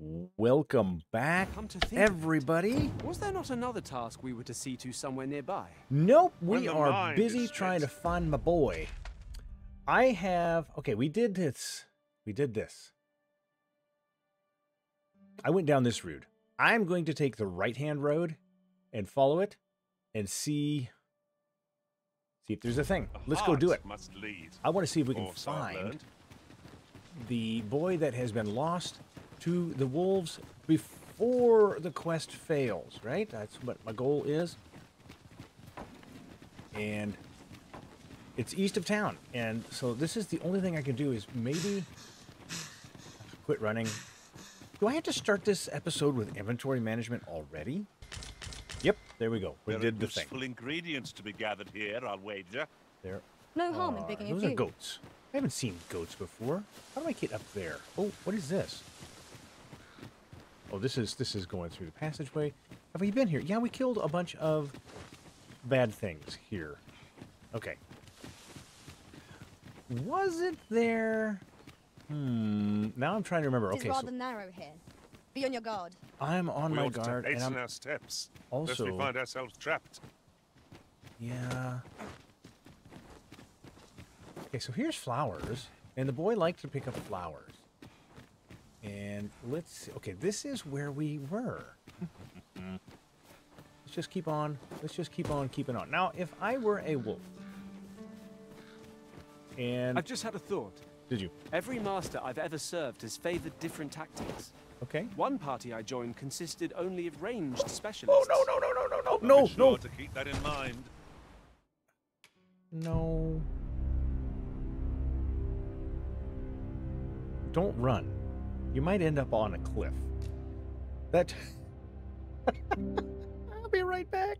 Welcome back, Come to think of it, everybody. Was there not another task we were to see to somewhere nearby? Nope, we are busy trying to find my boy. I have okay. We did this. We did this. I went down this route. I'm going to take the right-hand road and follow it and see see if there's a thing. Let's go do it. Must lead. I want to see if we can Or so I've find learned. the boy that has been lost to the wolves before the quest fails, right? That's what my goal is. And it's east of town. And so this is the only thing I can do is maybe quit running. Do I have to start this episode with inventory management already? Yep, there we go. We There did the thing. useful ingredients to be gathered here, I'll wager. There No harm in are- picking a Those few. are goats. I haven't seen goats before. How do I get up there? Oh, what is this? Oh, this is this is going through the passageway. Have we been here? Yeah, we killed a bunch of bad things here. Okay. Was it there? Hmm. Now I'm trying to remember. It is Okay, rather so narrow here. Be on your guard. I'm on we my ought to guard, and hasten I'm our steps, lest also we find ourselves trapped. Yeah. Okay, so here's flowers, and the boy liked to pick up flowers. And let's see. Okay, this is where we were. let's just keep on. Let's just keep on keeping on. Now, if I were a wolf, and I've just had a thought. did you? Every master I've ever served has favored different tactics. Okay. One party I joined consisted only of ranged specialists. Oh specialists. no no no no no no no sure no to keep that in mind. no! Don't run. You might end up on a cliff. That. I'll be right back.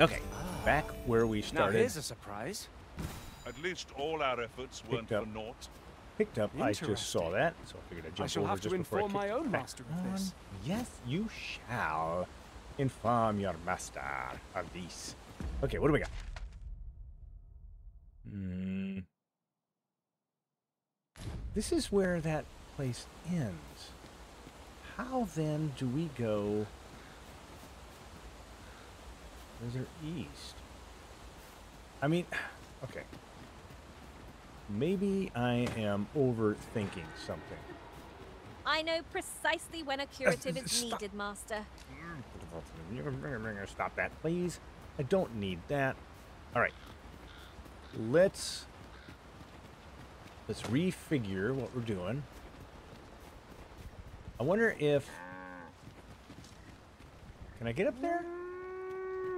Okay, back where we started. Now started. here's a surprise. At least all our efforts weren't Picked for up. naught. Picked up. I just saw that, so I figured I'd jump I shall over have just to before I inform my kicked own back master of this. Yes, you shall inform your master of this. Okay, what do we got? Hmm. This is where that place ends. How then do we go further east? I mean, okay. Maybe I am overthinking something. I know precisely when a curative is Stop. needed, Master. Stop that, please. I don't need that. All right. Let's let's refigure what we're doing. I wonder if can I get up there?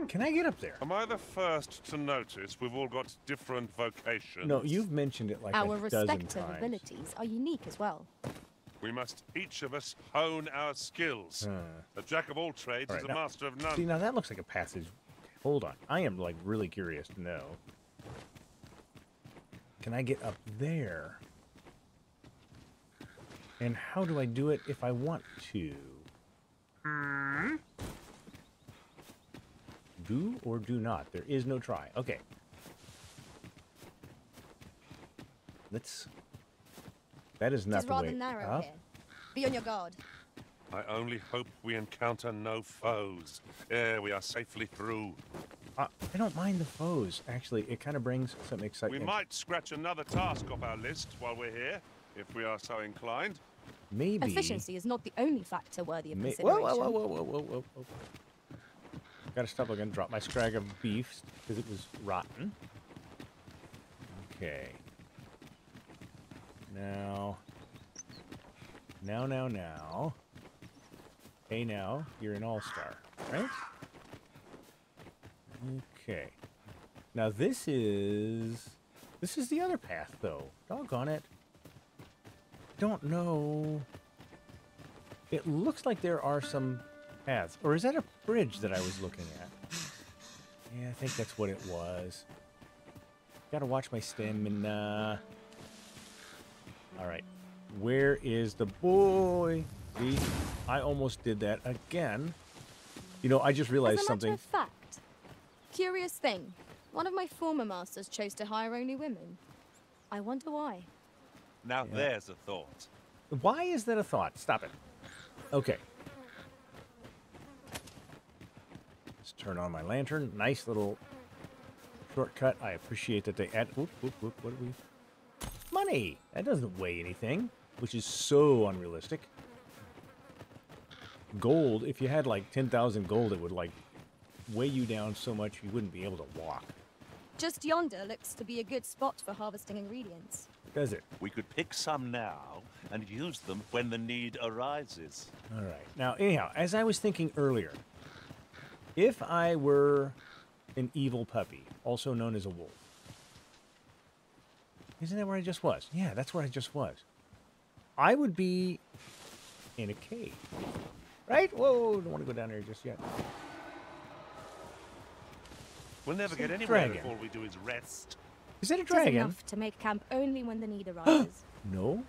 Can I get up there? Am I the first to notice we've all got different vocations? No, you've mentioned it like Our a dozen times. Our respective abilities are unique as well. We must each of us hone our skills. Huh. A jack of all trades All is right, a now- master of none. See, now that looks like a passage. Hold on. I am like really curious to know. Can I get up there? And how do I do it if I want to? Do or do not? There is no try. Okay. Let's. That is not is the rather way narrow up. here. Be on your guard. I only hope we encounter no foes. Ere we are safely through. Uh, I don't mind the foes. Actually, it kind of brings some excitement. We might scratch another task off our list while we're here, if we are so inclined. Maybe. Efficiency is not the only factor worthy of May- consideration. whoa, whoa, whoa, whoa, whoa, whoa, whoa. Gotta stop looking. Drop my scrag of beef because it was rotten. Okay. Now. Now, now, now. Hey, now, you're an all-star, right? Okay. Now this is... This is the other path, though. Doggone it. Don't know... It looks like there are some paths. Or is that a bridge that I was looking at? Yeah, I think that's what it was. Gotta watch my stamina. Alright. Where is the boy? See? I almost did that again. You know, I just realized As a something. fact, curious thing. One of my former masters chose to hire only women. I wonder why. Now Yeah. there's a thought. Why is that a thought? Stop it. Okay. Let's turn on my lantern. Nice little shortcut. I appreciate that they add. Whoop, whoop, whoop. What do we? Money. That doesn't weigh anything, which is so unrealistic. Gold. If you had like ten thousand gold, it would like weigh you down so much you wouldn't be able to walk. Just yonder looks to be a good spot for harvesting ingredients. Does it? We could pick some now and use them when the need arises. All right. Now, anyhow, as I was thinking earlier, if I were an evil puppy, also known as a wolf, isn't that where I just was? Yeah, that's where I just was. I would be in a cave, right? Whoa, don't want to go down there just yet. We'll never Some get anywhere dragon. if all we do is rest. Is it a It is dragon? enough to make camp only when the need arises. No.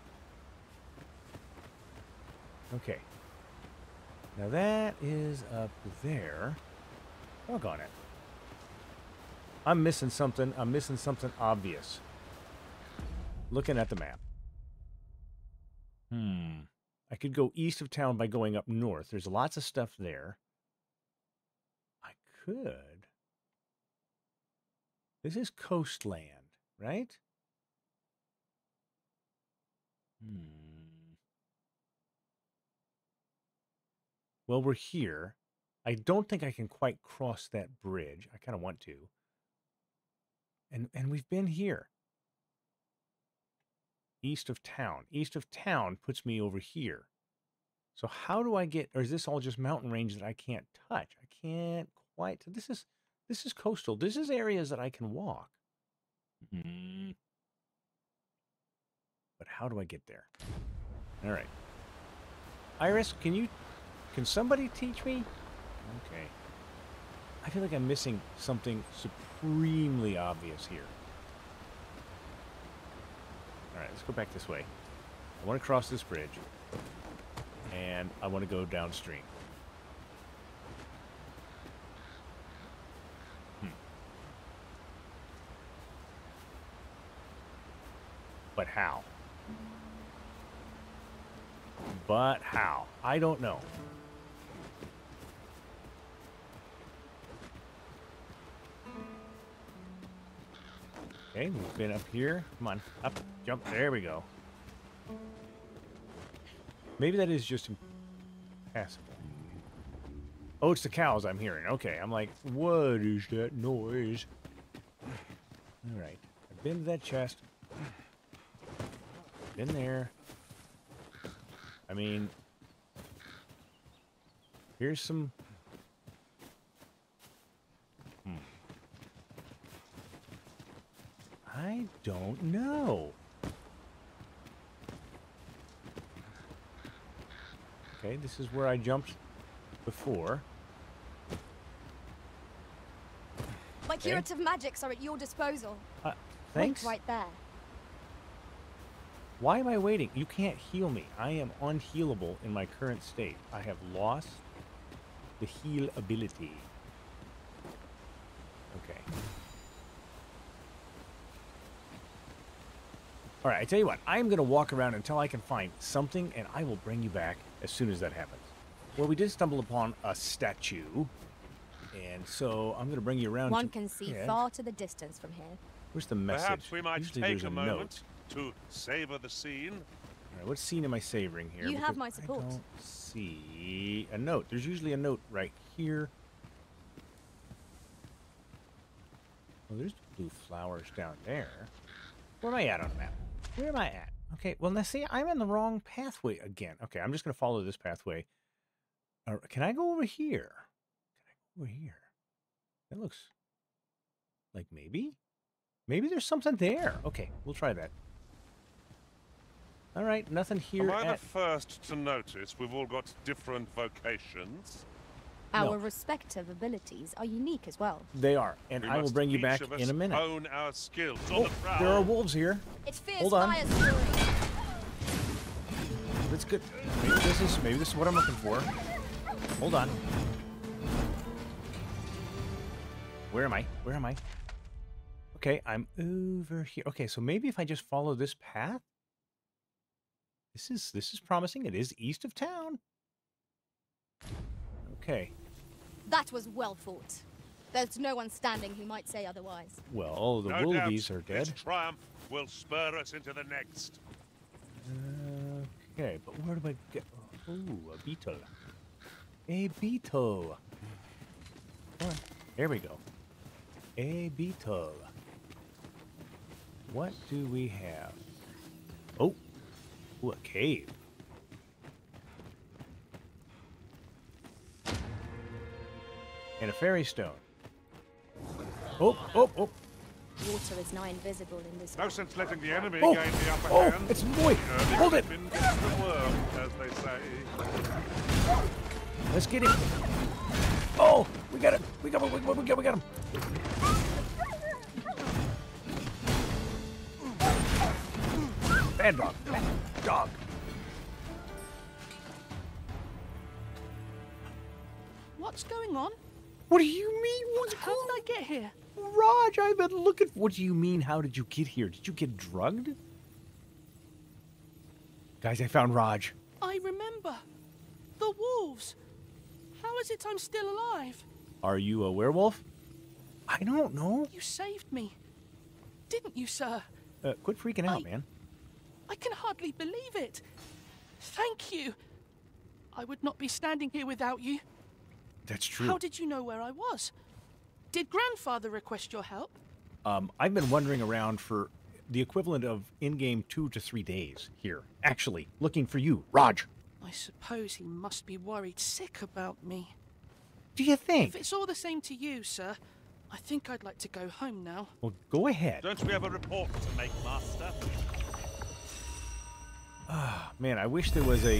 Okay. Now that is up there. Doggone it. I'm missing something. I'm missing something obvious. Looking at the map. Hmm. I could go east of town by going up north. There's lots of stuff there. I could. This is coastland, right? Hmm. Well, we're here. I don't think I can quite cross that bridge. I kind of want to. And and we've been here. East of town. East of town puts me over here. So how do I get or is this all just mountain range that I can't touch? I can't quite this is this is coastal. This is areas that I can walk. Hmm. But how do I get there? All right. Iris, can you can somebody teach me? Okay. I feel like I'm missing something supremely obvious here. All right, let's go back this way. I want to cross this bridge. And I want to go downstream. But how? But how? I don't know. Okay, we've been up here. Come on, up, jump. There we go. Maybe that is just impassable. Oh, it's the cows I'm hearing. Okay, I'm like, what is that noise? All right, I've been to that chest. Been there. I mean, here's some. Hmm. I don't know. Okay, this is where I jumped before. My Okay. curative magics are at your disposal. Uh, Wait thanks. right there. Why am I waiting? You can't heal me. I am unhealable in my current state. I have lost the heal ability. Okay. All right, I tell you what. I'm going to walk around until I can find something, and I will bring you back as soon as that happens. Well, we did stumble upon a statue, and so I'm going to bring you around. One to can see it. far to the distance from here. Where's the message? Perhaps we might Usually take there's a, a moment note. To savor the scene. All right, what scene am I savoring here? You have Because my I support. don't see a note. There's usually a note right here. Well, there's blue flowers down there. Where am I at on the map? Where am I at? Okay, well, now see, I'm in the wrong pathway again. Okay, I'm just going to follow this pathway. Uh, can I go over here? Can I go over here? That looks like maybe? Maybe there's something there. Okay, we'll try that. All right, nothing here Am I at the first to notice we've all got different vocations? No. Our respective abilities are unique as well. They are, and We I will bring you back in a minute. Hone our skills on Oh, the prowl. there are wolves here. It's fierce Hold on. fire story. That's good. Maybe this is maybe this is what I'm looking for. Hold on. Where am I? Where am I? Okay, I'm over here. Okay, so maybe if I just follow this path. This is this is promising. It is east of town. Okay. That was well fought. There's no one standing who might say otherwise. Well, the no Willoughbys are dead. This triumph will spur us into the next. Okay, but where do I get? Ooh, a beetle. A beetle. Come on. There we go. A beetle. What do we have? Oh, ooh, a cave. And a fairy stone. Oh, oh, oh, Water is now invisible in this. No sense letting the enemy oh, gain the upper oh, hand. it's a boy. Hold it. The worm, as they say. Let's get him. Oh, we got it. We got him. We got, we got, we got him. Bad dog. Bad dog. What's going on? What do you mean? What's How did I get here? Raj, I've been looking. What do you mean? How did you get here? Did you get drugged? Guys, I found Raj. I remember. The wolves. How is it I'm still alive? Are you a werewolf? I don't know. You saved me. Didn't you, sir? Uh, quit freaking out, I- man. I can hardly believe it. Thank you. I would not be standing here without you. That's true. How did you know where I was? Did grandfather request your help? Um, I've been wandering around for the equivalent of in-game two to three days here, actually looking for you, Raj. I suppose he must be worried sick about me. Do you think? If it's all the same to you, sir, I think I'd like to go home now. Well, go ahead. Don't we have a report to make, Master? Man, I wish there was a.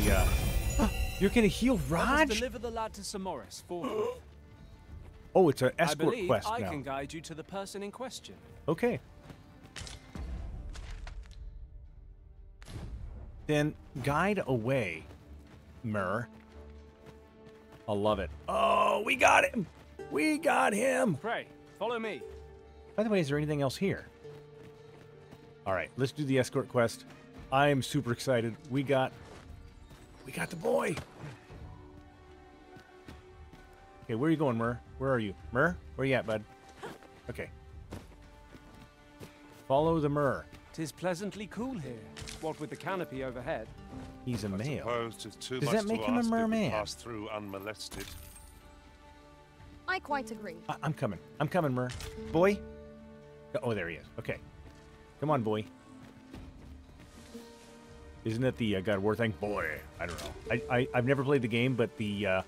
Uh... You're gonna heal Raj? deliver the lad to Sir Morris forthwith. Oh, it's an I escort believe quest I now. can guide you to the person in question. Okay. Then guide away, Myrrh. I love it. Oh, we got him! We got him! Pray, follow me. By the way, is there anything else here? All right, let's do the escort quest. I am super excited. We got, we got the boy. Okay, where are you going, Mur? Where are you, Mur? Where you at, bud? Okay. Follow the Mur. Tis pleasantly cool here, what with the canopy overhead. He's a I male. suppose it's too Does that make him a ask merman? pass through unmolested. I quite agree. I- I'm coming. I'm coming, Mur. Boy. Oh, there he is. Okay. Come on, boy. Isn't it the uh, God of War thing? Boy, I don't know. I, I I've never played the game, but the uh,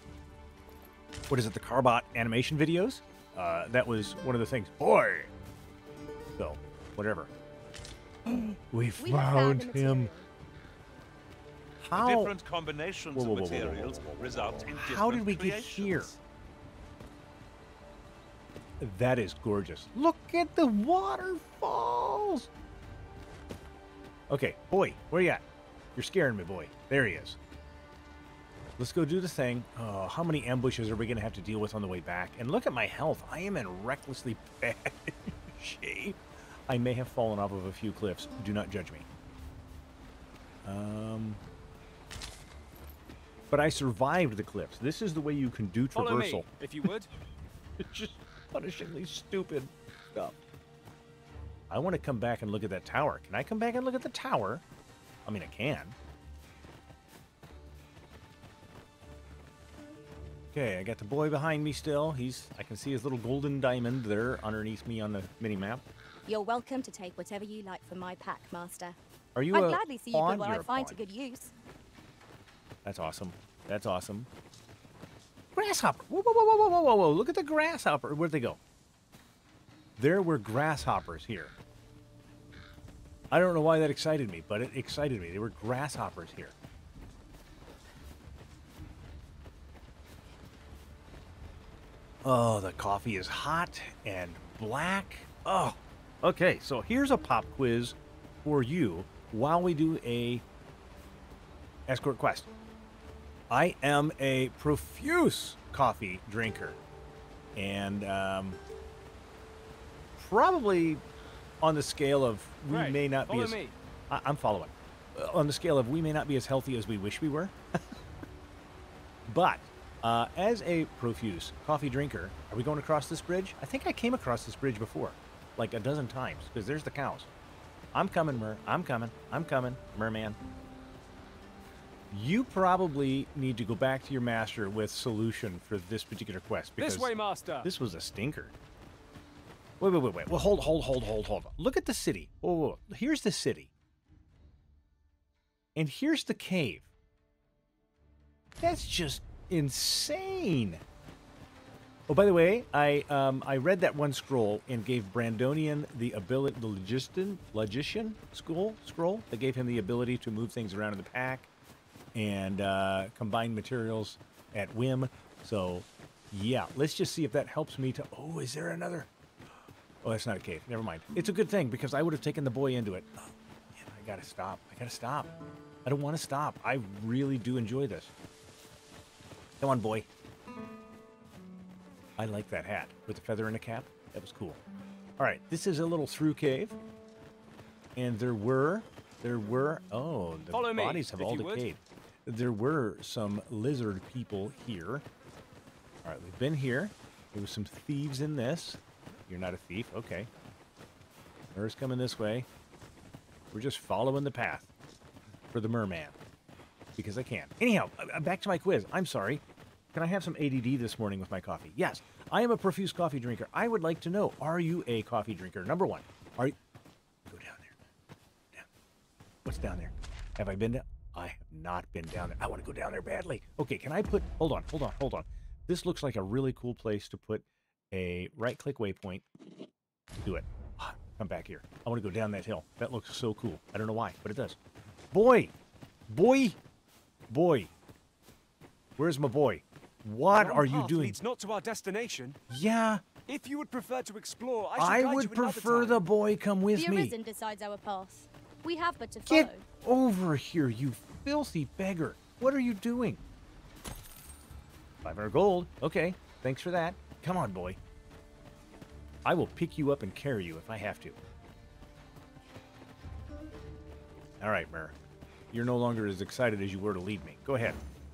what is it? The Carbot animation videos. Uh, that was one of the things. Boy. So, whatever. we We found, have found the him. How? Different combinations Whoa, whoa, of whoa, whoa, whoa, whoa, materials whoa, whoa, whoa, result whoa. in How did different we get here? That is gorgeous. Look at the waterfalls. Okay, boy, where you at? You're scaring me, boy. There he is. Let's go do the thing. Oh, how many ambushes are we going to have to deal with on the way back? And look at my health. I am in recklessly bad shape. I may have fallen off of a few cliffs. Do not judge me. Um, but I survived the cliffs. This is the way you can do Follow traversal. me, if you would. It's just punishingly stupid stuff. I want to come back and look at that tower. Can I come back and look at the tower? I mean, I can. Okay, I got the boy behind me still. He's I can see his little golden diamond there underneath me on the mini map. You're welcome to take whatever you like from my pack, Master. Are you I'd a gladly see you put what I find to good use. That's awesome. That's awesome. Grasshopper. Whoa, whoa, whoa, whoa, whoa, whoa, whoa. Look at the grasshopper. Where'd they go? There were grasshoppers here. I don't know why that excited me, but it excited me. There were grasshoppers here. Oh, the coffee is hot and black. Oh, okay. So here's a pop quiz for you while we do a escort quest. I am a profuse coffee drinker, and um, probably on the scale of we Pray, may not be as. me. I, I'm following. uh, on the scale of we may not be as healthy as we wish we were. but uh, as a profuse coffee drinker, are we going across this bridge? I think I came across this bridge before, like a dozen times, because there's the cows. I'm coming, Mer. I'm coming. I'm coming, Merman. You probably need to go back to your master with solution for this particular quest because This way, master. this was a stinker. Wait, wait, wait, wait. Well, hold, hold, hold, hold, hold. Look at the city. Whoa, whoa, whoa. Here's the city. And here's the cave. That's just insane. Oh, by the way, I um, I read that one scroll and gave Brandonian the ability, the logician, logician school scroll that gave him the ability to move things around in the pack and uh, combine materials at whim. So, yeah, let's just see if that helps me to. Oh, is there another? Oh, that's not a cave. Never mind. It's a good thing because I would have taken the boy into it. Oh, man, I gotta stop. I gotta stop. I don't want to stop. I really do enjoy this. Come on, boy. I like that hat with the feather and a cap. That was cool. All right, this is a little through cave, and there were, there were. Oh, the Follow me, bodies have all you would. decayed. There were some lizard people here. All right, we've been here. There was some thieves in this. You're not a thief, okay. Mer's coming this way. We're just following the path for the merman because I can. Anyhow, uh, uh, back to my quiz. I'm sorry. Can I have some ADD this morning with my coffee? Yes. I am a profuse coffee drinker. I would like to know, are you a coffee drinker? Number one, are you... Go down there. Down. What's down there? Have I been down? I have not been down there. I want to go down there badly. Okay, can I put... Hold on, hold on, hold on. This looks like a really cool place to put a right-click waypoint. Do it. Come back here. I want to go down that hill. That looks so cool. I don't know why, but it does. Boy! Boy! Boy! Where's my boy? What Wrong are you doing? Leads not to our destination. Yeah, If you would prefer to explore, I, shall I guide would you prefer time. the boy come with The me. Arisen decides our path. We have but to follow. Get over here, you filthy beggar. What are you doing? 500 gold. Okay, thanks for that. Come on, boy. I will pick you up and carry you if I have to. All right, Mer. You're no longer as excited as you were to lead me. Go ahead.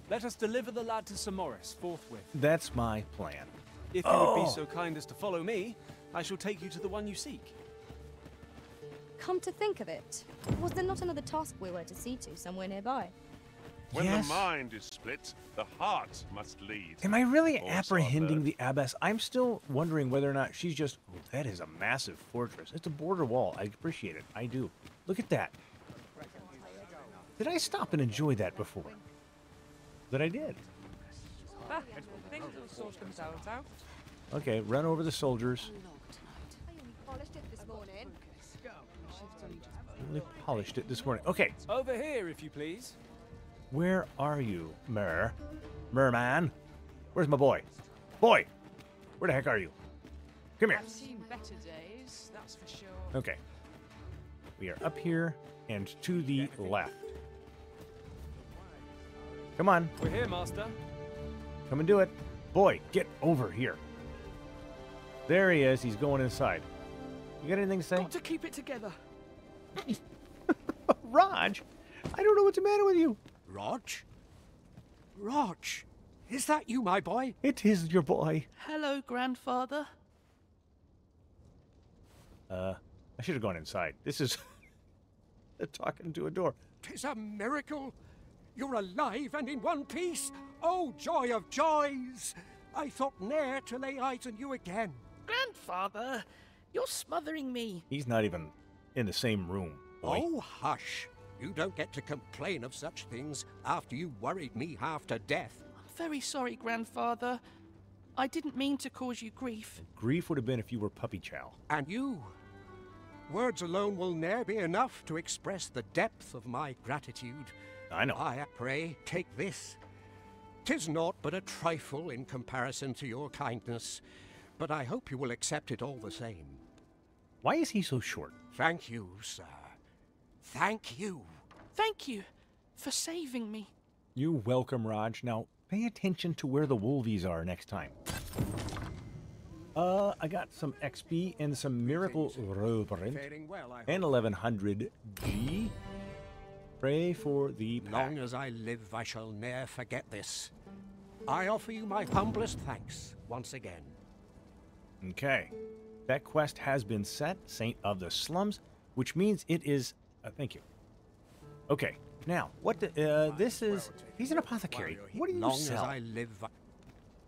Let us deliver the lad to Sir Morris forthwith. That's my plan. If you would Oh. be so kind as to follow me, I shall take you to the one you seek. Come to think of it, was there not another task we were to see to somewhere nearby? When Yes. the mind is split, the heart must lead. Am I really Also apprehending the abbess? I'm still wondering whether or not she's just. Oh, that is a massive fortress. It's a border wall. I appreciate it. I do. Look at that. Did I stop and enjoy that before? That I did. Okay, run over the soldiers. Polished it this morning. Only polished it this morning. Okay, Over here, if you please. Where are you, Mer? Merman? Where's my boy? Boy! Where the heck are you? Come here. I've seen better days, that's for sure. Okay. We are up here and to the left. Come on, We're here, master. come and do it. Boy, get over here. There he is. He's going inside. You got anything to say? Got to keep it together. Raj, I don't know what's the matter with you. Rog? Rog, is that you, my boy? It is your boy. Hello, grandfather. Uh, I should have gone inside. This is talking to a door. Tis a miracle. You're alive and in one piece. Oh, joy of joys! I thought ne'er to lay eyes on you again. Grandfather, you're smothering me. He's not even in the same room. Boy. Oh, hush. You don't get to complain of such things after you worried me half to death. I'm very sorry, grandfather. I didn't mean to cause you grief. Grief would have been if you were puppy chow. And you. Words alone will ne'er be enough to express the depth of my gratitude. I know. I pray, take this. Tis naught but a trifle in comparison to your kindness, but I hope you will accept it all the same. Why is he so short? Thank you, sir. Thank you. Thank you for saving me. You're welcome, Raj. Now, pay attention to where the wolvies are next time. Uh, I got some XP and some miracle Robrant well, and 1100 G. Pray for the pack. Long as I live, I shall ne'er forget this. I offer you my humblest thanks once again. Okay. That quest has been set, Saint of the Slums, which means it is. Uh, thank you. Okay. Now, what the, uh, this is. He's an apothecary. What do you Long sell? as I live,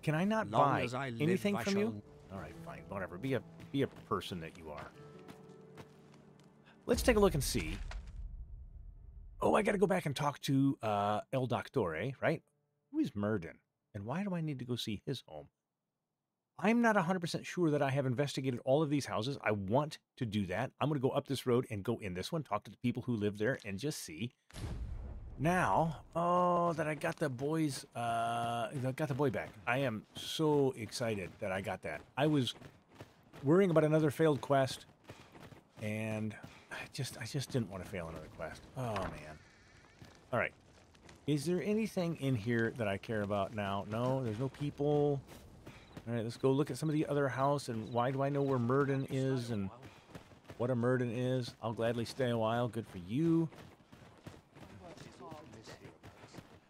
Can I not buy as I live, anything from you? All right, fine, whatever. Be a be a person that you are. Let's take a look and see. Oh, I got to go back and talk to uh, El Doctore, right? Who is Myrdin, and why do I need to go see his home? I'm not 100% sure that I have investigated all of these houses. I want to do that. I'm going to go up this road and go in this one, talk to the people who live there, and just see. Now, oh, that I got the boys, uh, got the boy back. I am so excited that I got that. I was worrying about another failed quest, and I just, I just didn't want to fail another quest. Oh man. All right. Is there anything in here that I care about now? No, there's no people. All right, let's go look at some of the other house and why do I know where Myrdin is and what a Myrdin is? I'll gladly stay a while. Good for you.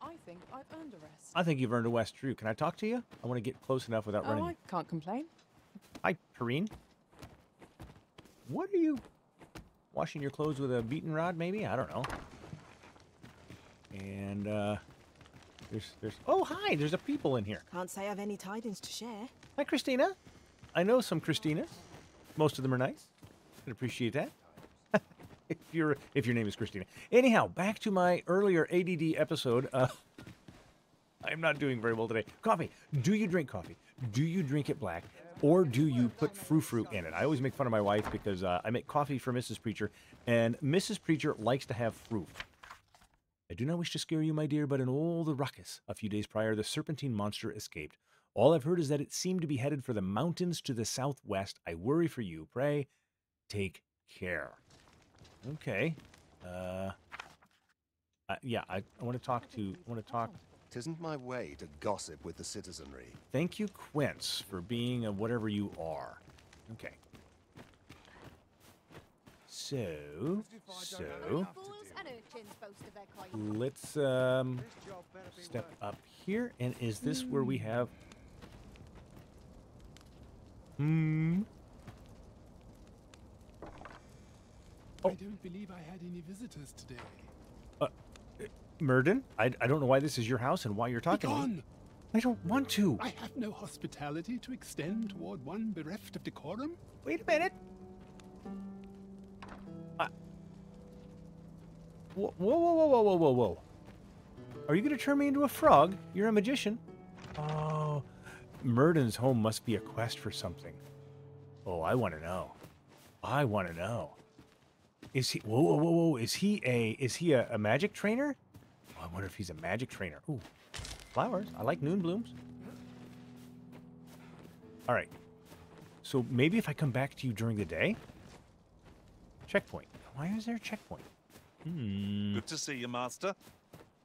I think I've earned a rest. I think you've earned a West True. Can I talk to you? I want to get close enough without Oh, running. I can't complain. Hi, Perrine. What are you washing your clothes with a beaten rod? Maybe I don't know. And uh, there's there's oh hi, there's a people in here. Can't say I've any tidings to share. Hi, Christina. I know some Christinas. Most of them are nice. I'd appreciate that. if your if your name is Christina. Anyhow, back to my earlier ADD episode. Uh, I'm not doing very well today. Coffee. Do you drink coffee? Do you drink it black? Or do you put frou frou in it? I always make fun of my wife because uh, I make coffee for Mrs. Preacher, and Mrs. Preacher likes to have fruit. I do not wish to scare you, my dear, but in all the ruckus a few days prior, the serpentine monster escaped. All I've heard is that it seemed to be headed for the mountains to the southwest. I worry for you. Pray, take care. Okay. Uh, uh yeah, I, I want to talk to. I want to talk. Tisn't my way to gossip with the citizenry. Thank you, Quince, for being a whatever you are. Okay. So, so Fools and urchins boast of their kind. let's um step up here. And is this where we have? Hmm. I don't believe I had any visitors today. Uh, Myrdin, I, I don't know why this is your house and why you're talking to me. I don't want to. I have no hospitality to extend toward one bereft of decorum. Wait a minute. Uh, whoa, whoa, whoa, whoa, whoa, whoa, whoa. Are you going to turn me into a frog? You're a magician. Oh, Myrdin's home must be a quest for something. Oh, I want to know. I want to know. Is he? Whoa, whoa, whoa, whoa! Is he a? Is he a, a magic trainer? Oh, I wonder if he's a magic trainer. Ooh, flowers. I like noon blooms. All right. So maybe if I come back to you during the day. Checkpoint. Why is there a checkpoint? Hmm. Good to see you, Master.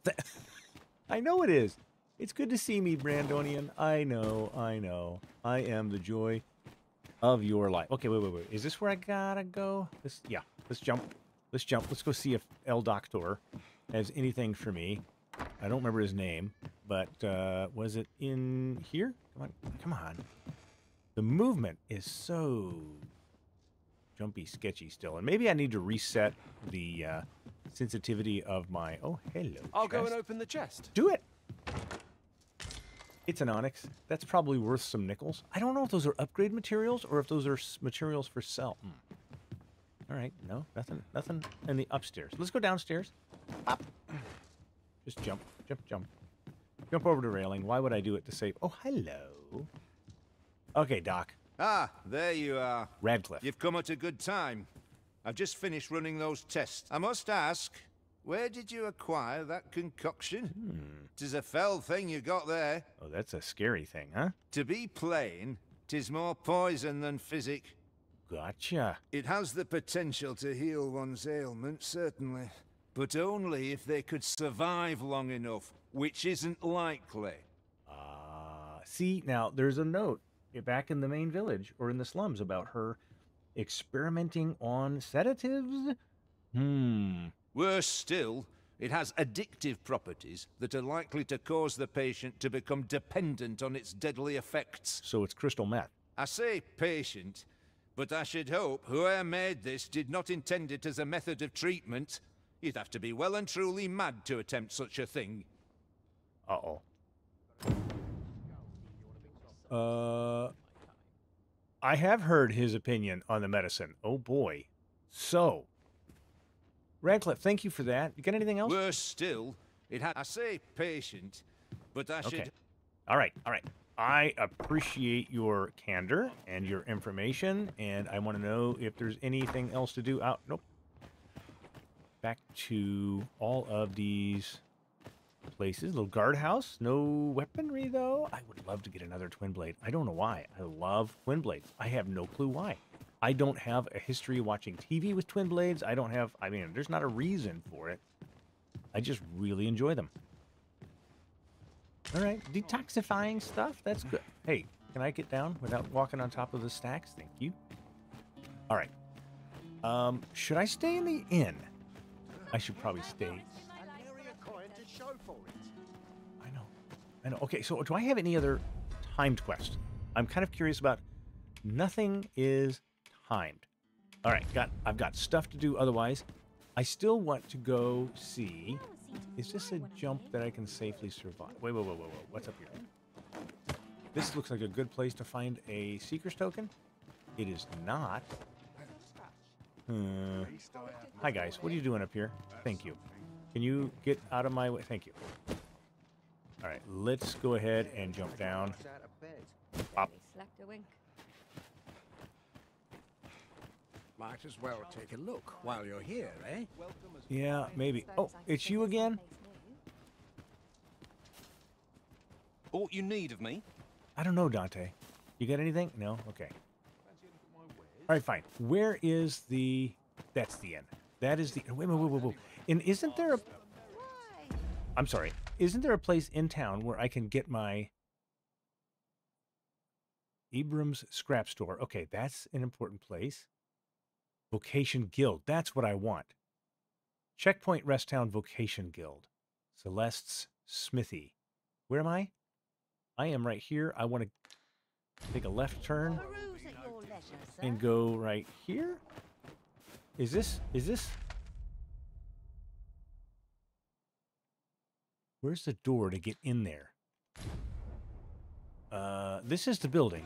I know it is. It's good to see me, Brandonian. I know, I know. I am the joy of your life. Okay, wait, wait, wait. Is this where I gotta go? This, yeah. Let's jump. Let's jump. Let's go see if El Doctor has anything for me. I don't remember his name, but uh, was it in here? Come on, come on. The movement is so jumpy, sketchy still, and maybe I need to reset the uh, sensitivity of my. Oh, hello. I'll go and open the chest. Do it. It's an onyx. That's probably worth some nickels. I don't know if those are upgrade materials or if those are materials for sell. Hmm. All right, no, nothing, nothing in the upstairs. Let's go downstairs. Up. Just jump, jump, jump. Jump over the railing. Why would I do it to save? Oh, hello. Okay, Doc. Ah, there you are. Radcliffe. You've come at a good time. I've just finished running those tests. I must ask, where did you acquire that concoction? Hmm. Tis a fell thing you got there. Oh, that's a scary thing, huh? To be plain, tis more poison than physic. Gotcha. It has the potential to heal one's ailment, certainly. But only if they could survive long enough, which isn't likely. Uh, see, now there's a note back in the main village or in the slums about her experimenting on sedatives. Hmm. Worse still, It has addictive properties that are likely to cause the patient to become dependent on its deadly effects. So it's crystal meth. I say patient, but I should hope whoever made this did not intend it as a method of treatment. You'd have to be well and truly mad to attempt such a thing. Uh-oh. Uh, I have heard his opinion on the medicine. Oh boy. So, Radcliffe, thank you for that. You got anything else? Worse still, it had. I say patient, but I Okay. should. All right, all right. I appreciate your candor and your information, and I want to know if there's anything else to do out. Nope. Back to all of these places. Little guardhouse. No weaponry, though. I would love to get another twin blade. I don't know why. I love twin blades. I have no clue why. I don't have a history watching TV with twin blades. I don't have, I mean, there's not a reason for it. I just really enjoy them. All right, detoxifying stuff. That's good. Hey, can I get down without walking on top of the stacks? Thank you. All right. Um, should I stay in the inn? I should probably stay. I know. I know. Okay, so do I have any other timed quest? I'm kind of curious about. Nothing is timed. All right, got. I've got stuff to do. Otherwise, I still want to go see. Is this a jump that I can safely survive? Wait, wait, wait, wait, wait. What's up here? This looks like a good place to find a Seeker's token. It is not. Hmm. Hi, guys. What are you doing up here? Thank you. Can you get out of my way? Thank you. All right, let's go ahead and jump down. Pop. Slacked a wink. Might as well take a look while you're here, eh? Yeah, maybe. Oh, it's you again? All you need of me? I don't know, Dante. You got anything? No? Okay. All right, fine. Where is the... That's the end. That is the... Wait, wait, wait, wait, wait. And isn't there a... I'm sorry. Isn't there a place in town where I can get my... Ibram's scrap store. Okay, that's an important place. Vocation Guild. That's what I want. Checkpoint Rest Town Vocation Guild. Celeste's Smithy. Where am I? I am right here. I want to take a left turn and go right here. Is this is this Where's the door to get in there? Uh, this is the building.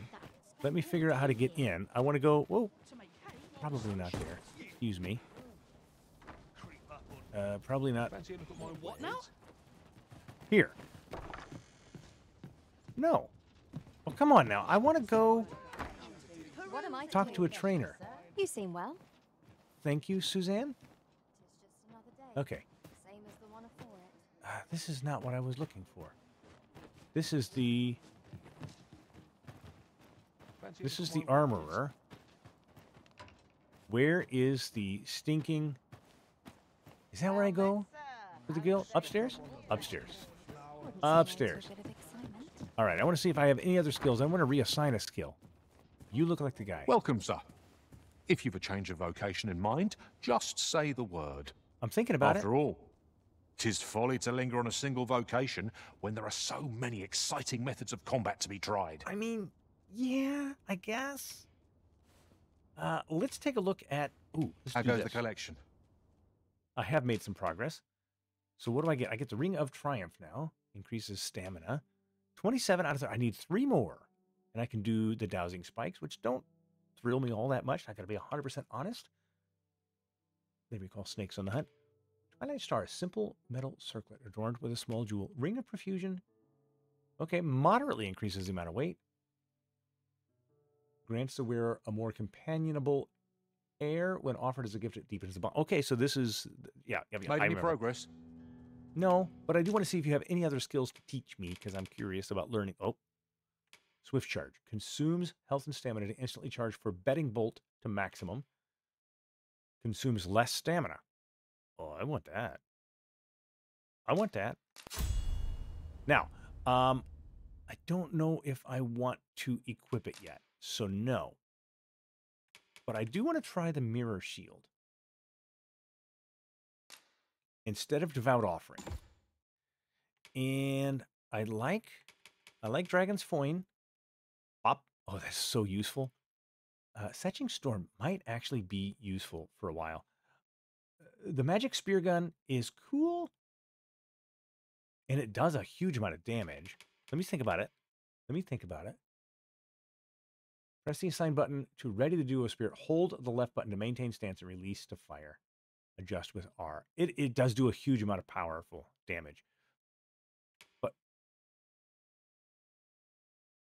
Let me figure out how to get in. I want to go. Whoa. Probably not there. Excuse me. Uh, probably not What now? here. No. Oh, come on now. I want to go What am I talk to a trainer. You seem well. Thank you, Suzanne. Okay. Same as the one before it. Uh, Ah, this is not what I was looking for. This is the. This is the armorer. Where is the stinking? Is that where I go? For the guild? Upstairs? Upstairs. Upstairs. All right. I want to see if I have any other skills. I want to reassign a skill. You look like the guy. Welcome, sir. If you've a change of vocation in mind, just say the word. I'm thinking about After it. all, tis folly to linger on a single vocation when there are so many exciting methods of combat to be tried. I mean, yeah, I guess. Uh, let's take a look at. Ooh, How goes the collection? I have made some progress. So what do I get? I get the Ring of Triumph now. Increases stamina. 27 out of 30. I need three more. And I can do the Dowsing Spikes, which don't thrill me all that much. I gotta be 100% honest. They recall Snakes on the Hunt. Twilight Star, a simple metal circlet adorned with a small jewel. Ring of Profusion. Okay, moderately increases the amount of weight. Grants the wearer a more companionable air when offered as a gift. It deepens the bond. Okay, so this is yeah. yeah, yeah, Made I any remember. progress? No, but I do want to see if you have any other skills to teach me because I'm curious about learning. Oh, Swift Charge consumes health and stamina to instantly charge for betting bolt to maximum. Consumes less stamina. Oh, I want that. I want that. Now, um, I don't know if I want to equip it yet, so no. But I do want to try the mirror shield. instead of devout offering. And I like I like Dragon's Foin. Pop. Oh, that's so useful. Uh, Setching Storm might actually be useful for a while. The magic spear gun is cool, and it does a huge amount of damage. Let me think about it. Let me think about it. Press the assign button to ready the duospear. Hold the left button to maintain stance and release to fire. Adjust with R. It it does do a huge amount of powerful damage. But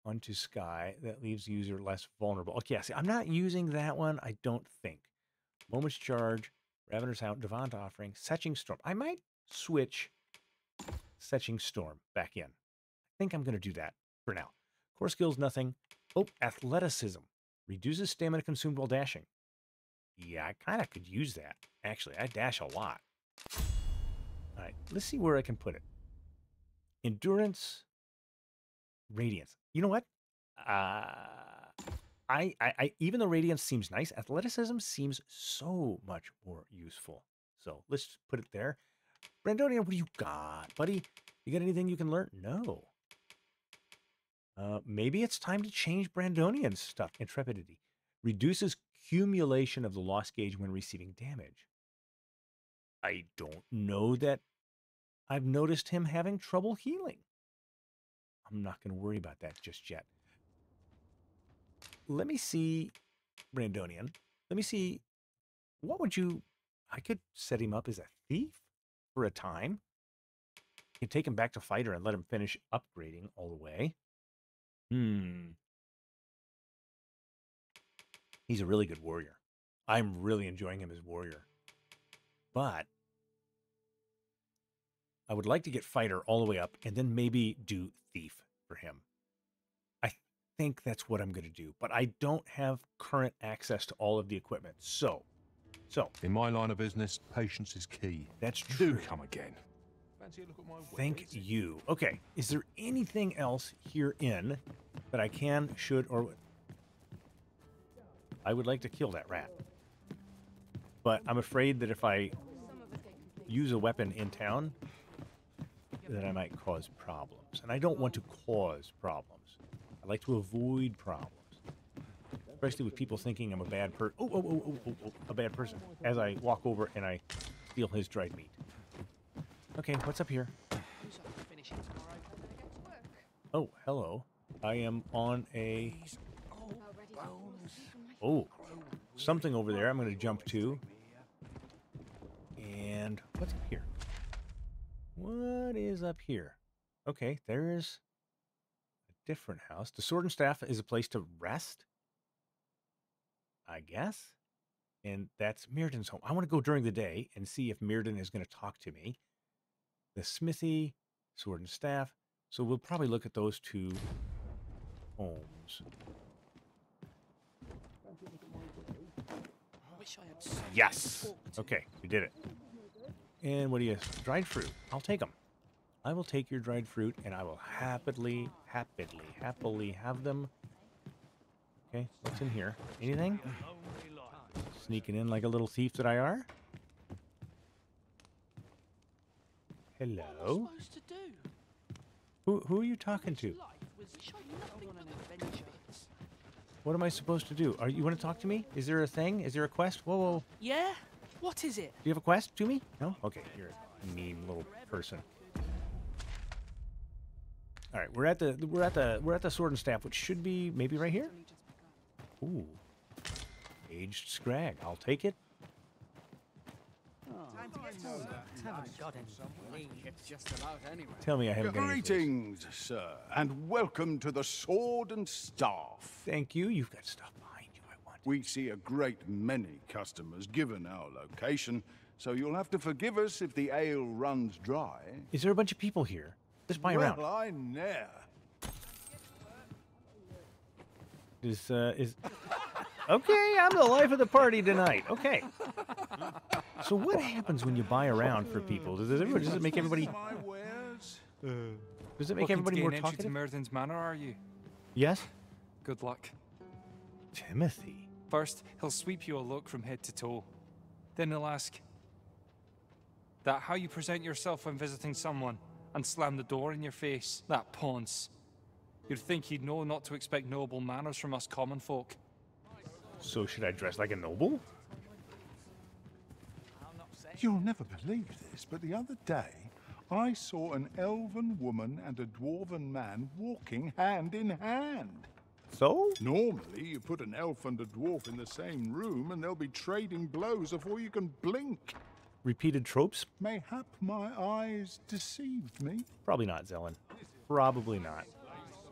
onto sky that leaves user less vulnerable. Okay, see, I'm not using that one. I don't think. Moment's charge, Ravener's out, Devant offering, Setching Storm. I might switch Setching Storm back in. I think I'm going to do that for now. Core skills, nothing. Oh, athleticism. Reduces stamina consumed while dashing. Yeah, I kind of could use that. Actually, I dash a lot. All right, let's see where I can put it. Endurance, radiance. You know what? Uh, I, I, I, even though radiance seems nice, athleticism seems so much more useful. So let's put it there. Brandonian, what do you got, buddy? You got anything you can learn? No. Uh, maybe it's time to change Brandonian's stuff. Intrepidity reduces accumulation of the loss gauge when receiving damage. I don't know that I've noticed him having trouble healing. I'm not going to worry about that just yet. Let me see, Brandonian. Let me see. What would you? I could set him up as a thief for a time. You could take him back to fighter and let him finish upgrading all the way. Hmm. He's a really good warrior. I'm really enjoying him as warrior. But I would like to get fighter all the way up and then maybe do thief for him. I think that's what I'm going to do, but I don't have current access to all of the equipment. So, so In my line of business, patience is key. That's true. Do come again. Fancy a look at my Thank you. Okay, is there anything else herein that I can, should, or I would like to kill that rat. But I'm afraid that if I use a weapon in town, that I might cause problems. And I don't want to cause problems. I like to avoid problems. Especially with people thinking I'm a bad per oh, oh, oh, oh, oh, oh, a bad person. As I walk over and I steal his dried meat. Okay, what's up here? Oh, hello. I am on a Oh, something over there I'm going to jump to. And what's up here? What is up here? Okay, there is a different house. The Sword and Staff is a place to rest, I guess. And that's Myrdin's home. I want to go during the day and see if Mirrodin is going to talk to me. The Smithy, Sword and Staff. So we'll probably look at those two homes. Yes. Okay, we did it. And what do you? Dried fruit. I'll take them. I will take your dried fruit, and I will happily, happily, happily have them. Okay, what's in here? Anything? Sneaking in like a little thief that I are. Hello. supposed to do? Who who are you talking to? What am I supposed to do? Are you want to talk to me? Is there a thing? Is there a quest? Whoa, whoa. Yeah? What is it? Do you have a quest to me? No? Okay, you're a mean little person. All right, we're at the we're at the we're at the sword and staff, which should be maybe right here. Ooh, aged scrag. I'll take it. Haven't got any. It's just about anyway. Tell me I haven't got any. Greetings, sir, and welcome to the Sword and Staff. Thank you. You've got stuff behind you. I want. We see a great many customers given our location, so you'll have to forgive us if the ale runs dry. Is there a bunch of people here? Just buy well, around. I ne'er. Is uh is okay? I'm the life of the party tonight. Okay. So what happens when you buy around for people? Does it, does it make everybody? My? Does it make Looking everybody to more gain entry talkative? to Myrdin's Manor, are you? Yes. Good luck. Timothy. First, he'll sweep you a look from head to toe. Then he'll ask, That how you present yourself when visiting someone and slam the door in your face. That Ponce. You'd think he'd know not to expect noble manners from us common folk. So should I dress like a noble? You'll never believe this, but the other day I saw an elven woman and a dwarven man walking hand in hand. So? Normally, you put an elf and a dwarf in the same room and they'll be trading blows before you can blink. Repeated tropes? Mayhap my eyes deceived me. Probably not, Zelen. Probably not.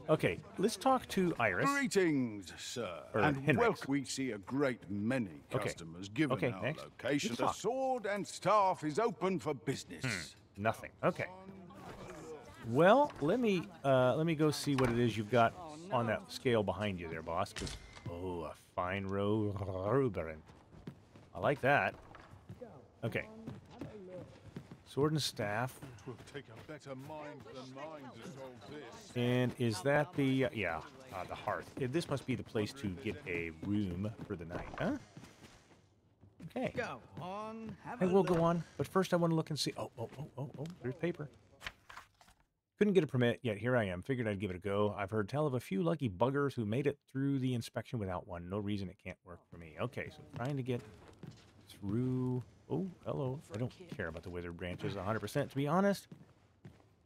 Okay, let's talk to Iris. Greetings, sir. Or and Henrix. welcome. We see a great many Okay. customers given Okay, our next. location. Let's The sword and staff is open for business. Hmm, Nothing. Okay. Well, let me uh, let me go see what it is you've got on that scale behind you there, boss. 'cause- oh, a fine row Ruberin. I like that. Okay. Sword and staff. It will take a better mind than mine to solve this. And is that the uh, yeah uh, the hearth? This must be the place to get a room for the night, huh? Okay. Go on, I will look. go on, but first I want to look and see. Oh, oh, oh, oh, oh, there's paper. Couldn't get a permit, yet here I am. Figured I'd give it a go. I've heard tell of a few lucky buggers who made it through the inspection without one. No reason it can't work for me. Okay, so trying to get through. Oh, hello. I don't care about the withered branches 100%, to be honest.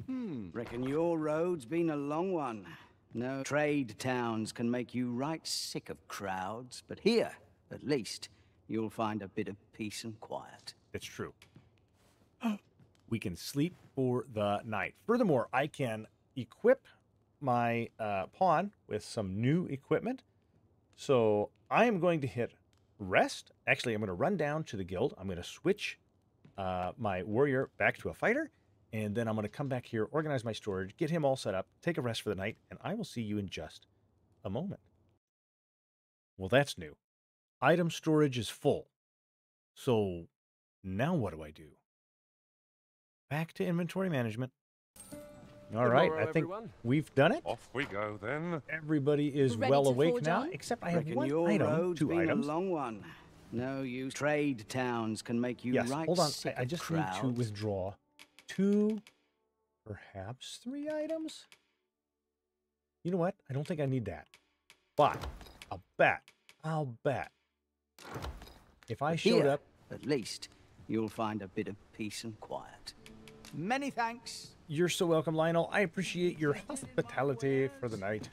Hmm. Reckon your road's been a long one. No trade towns can make you right sick of crowds, but here, at least, you'll find a bit of peace and quiet. It's true. we can sleep for the night. Furthermore, I can equip my uh, pawn with some new equipment. So I am going to hit rest. Actually, I'm going to run down to the guild. I'm going to switch uh, my warrior back to a fighter. And then I'm going to come back here, organize my storage, get him all set up, take a rest for the night, and I will see you in just a moment. Well, that's new. Item storage is full. So now what do I do? Back to inventory management. All Good right, morrow, I think everyone. we've done it. Off we go then. Everybody is Ready well awake now, on? except I have Reckon one your item, road's two been items. a long one. No use. Trade towns can make you yes, right hold on. sick I, I of just need to withdraw two, perhaps three items. You know what? I don't think I need that. But I'll bet, I'll bet, if I showed Here, up at least, you'll find a bit of peace and quiet. Many thanks. You're so welcome, Lionel. I appreciate your hospitality for the night.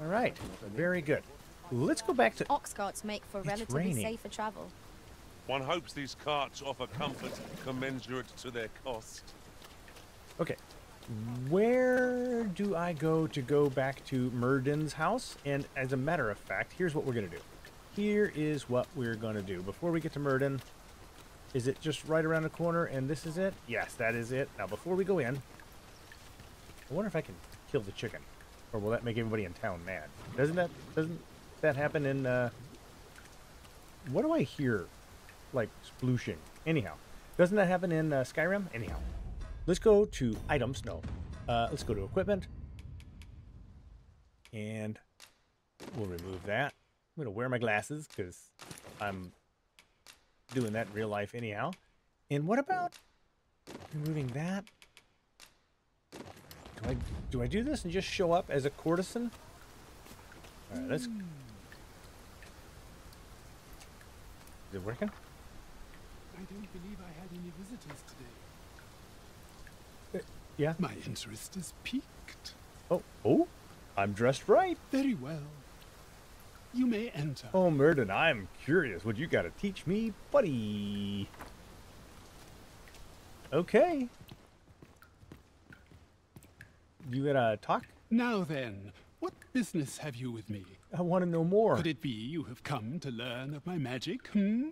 All right, very good. Let's go back to. Ox carts make for It's relatively raining. safer travel. One hopes these carts offer comfort commensurate to their cost. Okay, where do I go to go back to Myrdin's house? And as a matter of fact, here's what we're gonna do. Here is what we're gonna do. Before we get to Murden, is it just right around the corner and this is it? Yes, that is it. Now, before we go in, I wonder if I can kill the chicken, or will that make everybody in town mad? Doesn't that doesn't that happen in? Uh, what do I hear? Like splooshing. Anyhow, doesn't that happen in uh, Skyrim? Anyhow, let's go to items. No, uh, let's go to equipment, and we'll remove that. I'm gonna wear my glasses because I'm doing that in real life anyhow. And what about removing that? Do I do I do this and just show up as a courtesan? All right, let's. Is it working? I don't believe I had any visitors today. Uh, yeah. My interest is piqued. Oh, oh, I'm dressed right. Very well. You may enter. Oh, Myrdin, I'm curious what you got to teach me, buddy. Okay. You gonna talk? Now then, what business have you with me? I want to know more. Could it be you have come to learn of my magic, hmm?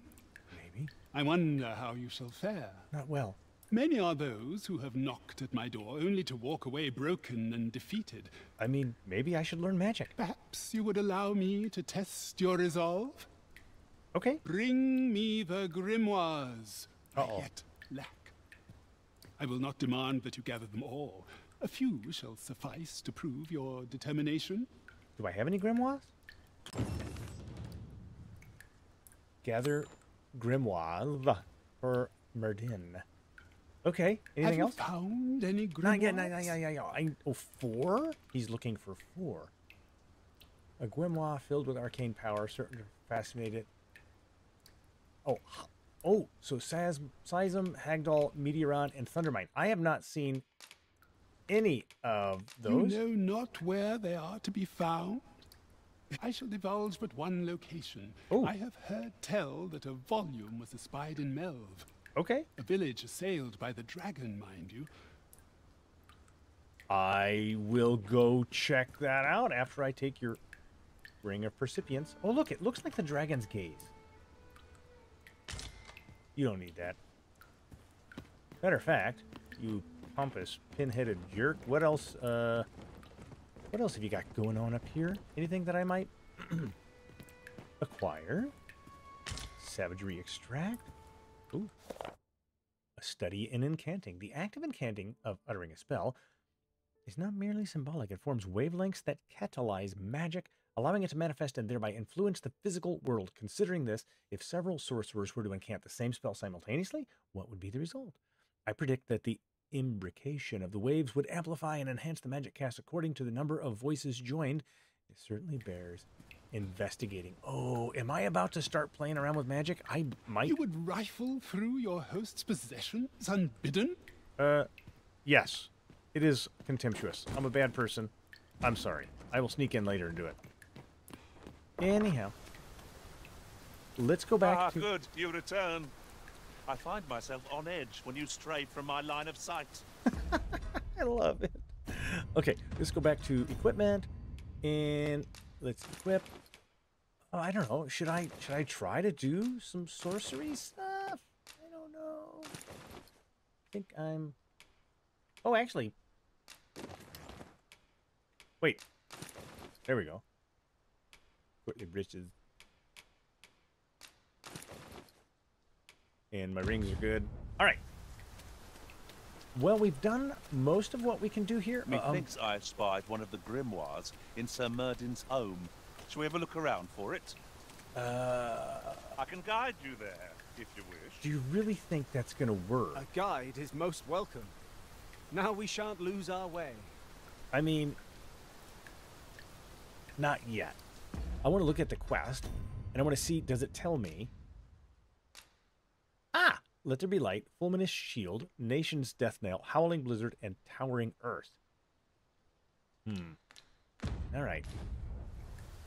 Maybe. I wonder how you shall fare. Not well. Many are those who have knocked at my door only to walk away broken and defeated. I mean, maybe I should learn magic. Perhaps you would allow me to test your resolve? Okay. Bring me the grimoires I Uh-oh. yet lack. I will not demand that you gather them all. A few shall suffice to prove your determination. Do I have any grimoires? Gather grimoire for Myrdin. Okay. Anything Have else? found any grimoires? Not yet. Not, not, yeah, yeah, yeah. I, oh, four? He's looking for four. A grimoire filled with arcane power, certain to fascinate it. Oh, oh. So Saz, Sizem, Hagdall, Meteoron, and Thundermine. I have not seen any of those. You know not where they are to be found? I shall divulge but one location. Oh. I have heard tell that a volume was espied in Melve. Okay. A village assailed by the dragon, mind you. I will go check that out after I take your ring of percipience. Oh, look, it looks like the dragon's gaze. You don't need that. Matter of fact, you pompous, pin-headed jerk. What else, uh... What else have you got going on up here? Anything that I might acquire? Savagery extract? Ooh. A study in incanting. The act of incanting, of uttering a spell, is not merely symbolic. It forms wavelengths that catalyze magic, allowing it to manifest and thereby influence the physical world. Considering this, if several sorcerers were to incant the same spell simultaneously, what would be the result? I predict that the imbrication of the waves would amplify and enhance the magic cast according to the number of voices joined. It certainly bears investigating. Oh, am I about to start playing around with magic? I might. You would rifle through your host's possessions unbidden? Uh, yes. It is contemptuous. I'm a bad person. I'm sorry. I will sneak in later and do it. Anyhow. Let's go back ah, to... good. You return. I find myself on edge when you stray from my line of sight. I love it. Okay, let's go back to equipment and let's equip. Oh, I don't know. Should I should I try to do some sorcery stuff? I don't know. I think I'm Oh, actually. Wait. There we go. Quickly britches. And my rings are good. All right. Well, we've done most of what we can do here. Uh, um, Methinks I spied one of the grimoires in Sir Myrdin's home. Shall we have a look around for it? Uh, I can guide you there, if you wish. do you really think that's going to work? A guide is most welcome. Now we shan't lose our way. I mean, not yet. I want to look at the quest, and I want to see, does it tell me? Let there be light, fulminous shield, nation's death nail, howling blizzard, and towering earth. Hmm. All right.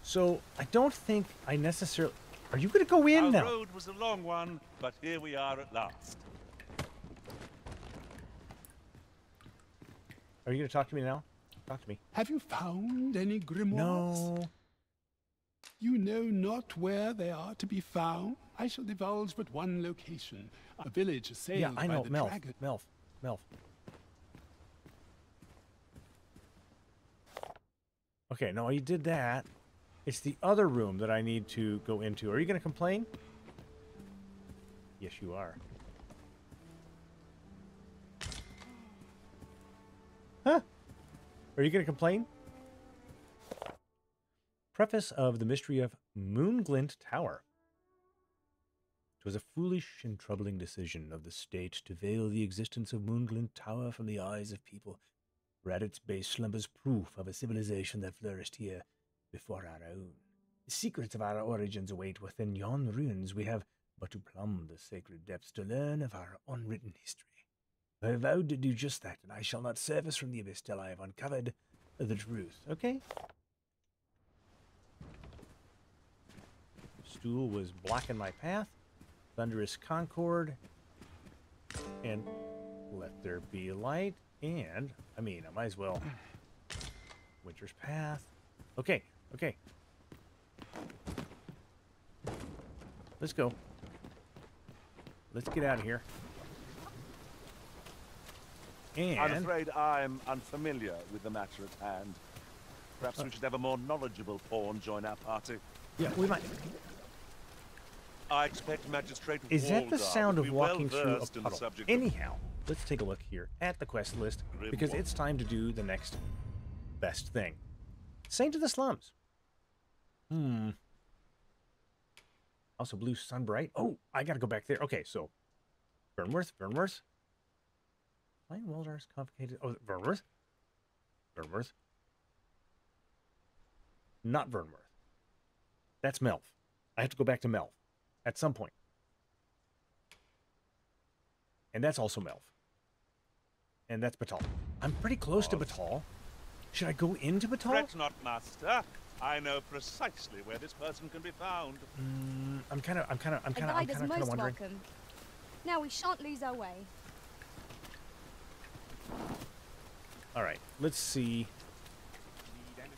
So I don't think I necessarily. Are you going to go in Our now? road was a long one, but here we are at last. Are you going to talk to me now? Talk to me. Have you found any grimoires? No. You know not where they are to be found? I shall divulge but one location. A village assailed yeah, I by know. the Melf. dragon. Melf. Melf. Okay, no, you did that. It's the other room that I need to go into. Are you going to complain? Yes, you are. Huh? Are you going to complain? Preface of The Mystery of Moonglint Tower. It was a foolish and troubling decision of the state to veil the existence of Moonglint Tower from the eyes of people, for at its base slumbers proof of a civilization that flourished here before our own. The secrets of our origins await within yon ruins. We have but to plumb the sacred depths to learn of our unwritten history. I have vowed to do just that, and I shall not surface from the abyss till I have uncovered the truth. Okay? Stool was blocking my path. Thunderous Concord. And let there be light. And, I mean, I might as well. Winter's Path. Okay, okay. Let's go. Let's get out of here. And I'm afraid I'm unfamiliar with the matter at hand. Perhaps Uh. we should have a more knowledgeable pawn join our party. yeah, we might. I expect Magistrate Is that the sound of walking through a the puddle? subject Anyhow, let's take a look here at the quest list because it's time to do the next best thing. Saint of the Slums. Hmm. Also, Blue Sunbright. Oh, I gotta go back there. Okay, so Vernworth, Vernworth. Flying Waldar's complicated. Oh, Vernworth. Vernworth. Not Vernworth. That's Melf. I have to go back to Melf at some point. And that's also Melve. And that's Battahl. I'm pretty close to Battahl. Should I go into Battahl? Fret not, master. I know precisely where this person can be found. Mm, I'm kind of, I'm kind of, I'm kind of, I'm kind of, kind of most wondering. welcome. Now we shan't lose our way. All right, let's see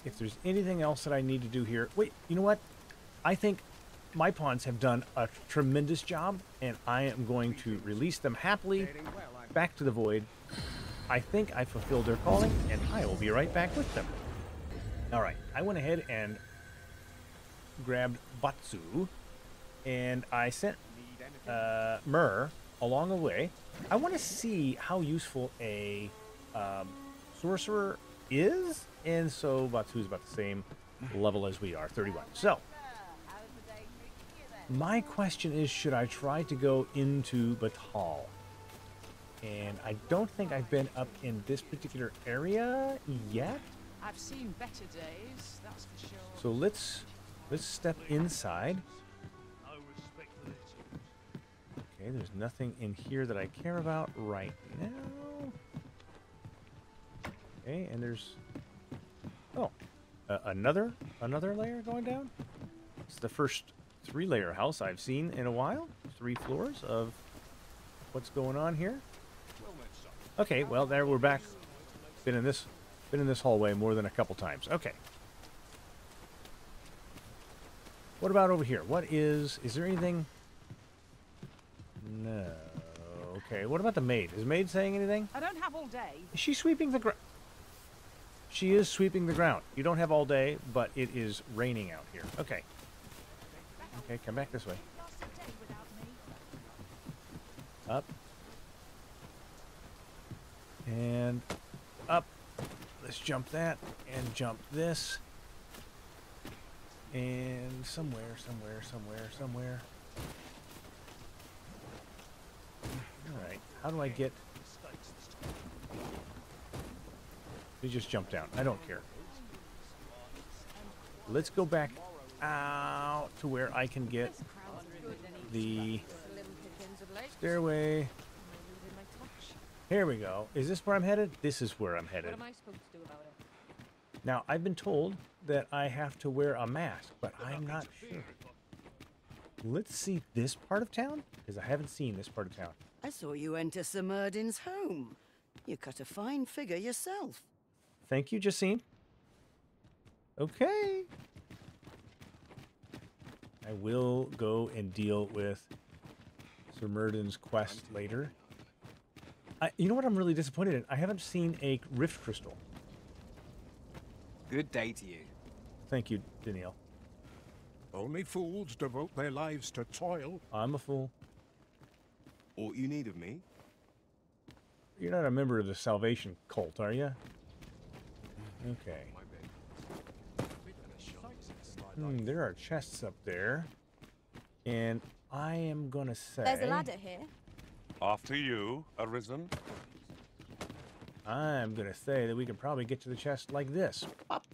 if there's anything else that I need to do here. Wait, you know what? I think my pawns have done a tremendous job, and I am going to release them happily back to the void. I think I fulfilled their calling, and I will be right back with them. All right, I went ahead and grabbed Batsu, and I sent uh, Myrrh along the way. I want to see how useful a um, sorcerer is, and so Batsu is about the same level as we are, 31. So, my question is, should I try to go into Battahl? And I don't think I've been up in this particular area yet. I've seen better days, that's for sure. So let's let's step inside. Okay, there's nothing in here that I care about right now. Okay, and there's oh, uh, another another layer going down. It's the first three-layer house I've seen in a while. Three floors of what's going on here. Okay, well there we're back. Been in this been in this hallway more than a couple times. Okay. What about over here? What is is there anything? No. Okay. What about the maid? Is the maid saying anything? I don't have all day. Is she sweeping the ground? She is sweeping the ground. You don't have all day, but it is raining out here. Okay. Okay, come back this way. Up. And up. Let's jump that and jump this. And somewhere, somewhere, somewhere, somewhere. Alright, how do I get... We just jump down. I don't care. Let's go back out to where I can get the stairway. Here we go. Is this where I'm headed? This is where I'm headed. What am I supposed to do about it? Now, I've been told that I have to wear a mask, but I'm not sure. Let's see this part of town, because I haven't seen this part of town. I saw you enter Sir Myrdin's home. You cut a fine figure yourself. Thank you, Jacine. Okay. I will go and deal with Sir Myrdin's quest later. I, you know what I'm really disappointed in? I haven't seen a Rift Crystal. Good day to you. Thank you, Danielle. Only fools devote their lives to toil. I'm a fool. Aught you need of me? You're not a member of the Salvation cult, are you? Okay. Hmm, there are chests up there. And I am gonna say... There's a ladder here. After you, Arisen. I'm gonna say that we can probably get to the chest like this. Up.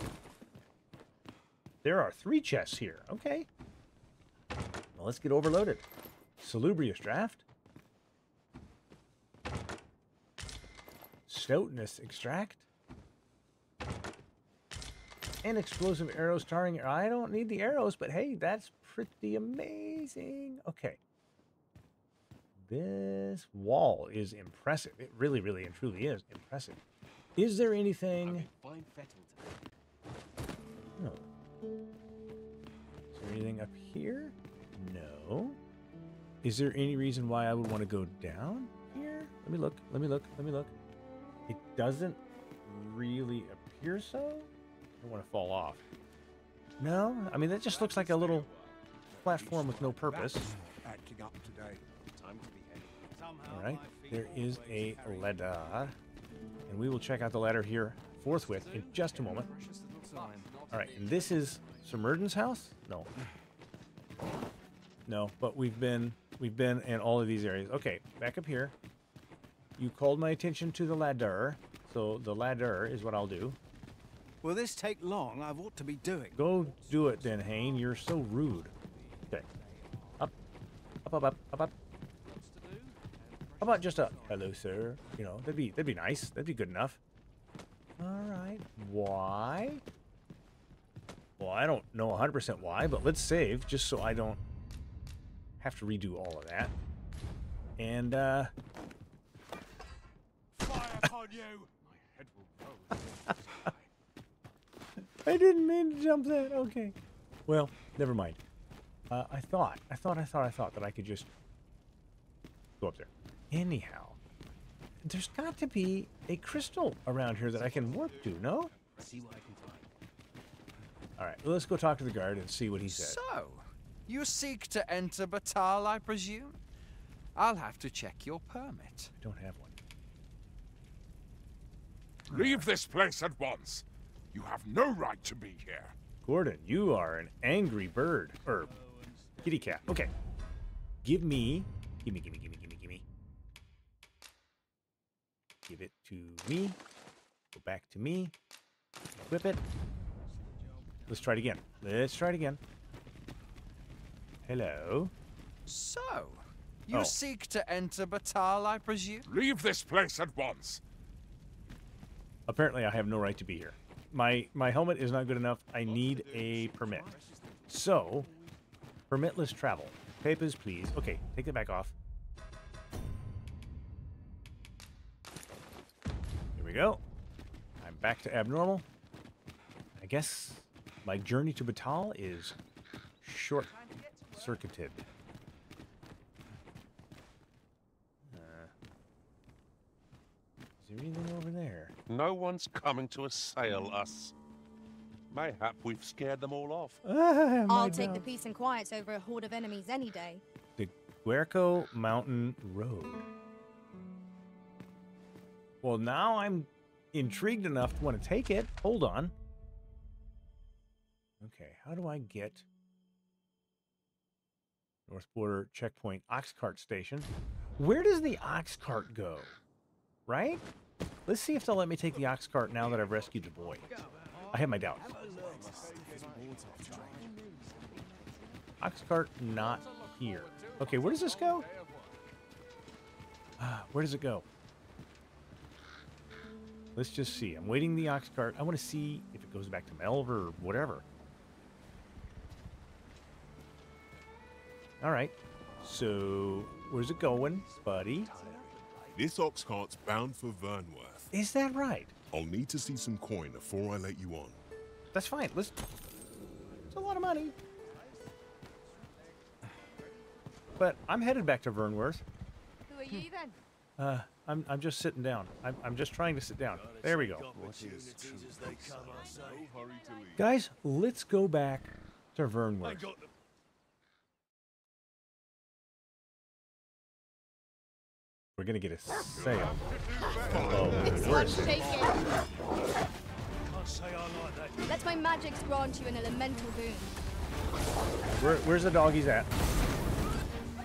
There are three chests here. Okay. Well, let's get overloaded. Salubrious draft. Stoutness extract. And explosive arrows tarring. I don't need the arrows, but hey, that's pretty amazing. Okay. This wall is impressive. It really, really, and truly is impressive. Is there anything? No. Is there anything up here? No. Is there any reason why I would want to go down here? Let me look. Let me look. Let me look. It doesn't really appear so. I don't want to fall off. No, I mean that just looks like a little platform with no purpose. Acting up today. Time to be heading. All right, there is a ladder, and we will check out the ladder here forthwith in just a moment. All right, and this is Sir Myrdin's house? No. no, but we've been we've been in all of these areas. Okay, back up here. You called my attention to the ladder, so the ladder is what I'll do. Will this take long? I've ought to be doing. Go do it then, Hane. You're so rude. Okay. Up, up, up, up, up, up. How about just a hello, sir? You know, that'd be that'd be nice. That'd be good enough. All right. Why? Well, I don't know 100% why, but let's save just so I don't have to redo all of that. And uh Fire upon you! My head will roll. I didn't mean to jump that. Okay. Well, never mind. Uh, I thought, I thought, I thought, I thought that I could just go up there. Anyhow, there's got to be a crystal around here that I can warp to, no? See what I can find. All right, well, let's go talk to the guard and see what he said. So, you seek to enter Battahl, I presume? I'll have to check your permit. I don't have one. Leave this place at once. You have no right to be here. Gordon, you are an angry bird. Or kitty cat. Okay. Give me, give me, give me, give me, give me, give me. Give it to me. Go back to me. Whip it. Let's try it again. Let's try it again. Hello. So, you Oh. seek to enter Battahl, I presume? Leave this place at once. Apparently, I have no right to be here. My my helmet is not good enough. I need a permit. So, permitless travel. Papers, please. Okay, take it back off. Here we go. I'm back to abnormal. I guess my journey to Battahl is short circuited. Uh, is there anything over there? No one's coming to assail us. Mayhap we've scared them all off. Ah, I'll take the peace and quiet over a horde of enemies any day. The Guerco Mountain Road. Well, now I'm intrigued enough to want to take it. Hold on. Okay, how do I get North Border Checkpoint Oxcart Station? Where does the Oxcart go? Right? Let's see if they'll let me take the ox cart now that I've rescued the boy. I have my doubts. Ox cart not here. Okay, where does this go? Ah, where does it go? Let's just see. I'm waiting the ox cart. I want to see if it goes back to Melve or whatever. All right. So, where's it going, buddy? This ox cart's bound for Vernworth. Is that right? I'll need to see some coin before I let you on. That's fine. Let's. It's a lot of money. But I'm headed back to Vernworth. Who are you then? Uh, I'm, I'm just sitting down. I'm, I'm just trying to sit down. There we go. Guys, let's go back to Vernworth. We're gonna get a sale. Oh, It's worse. one shaking. Let my magics grant you an elemental boon. Where, where's the doggies at?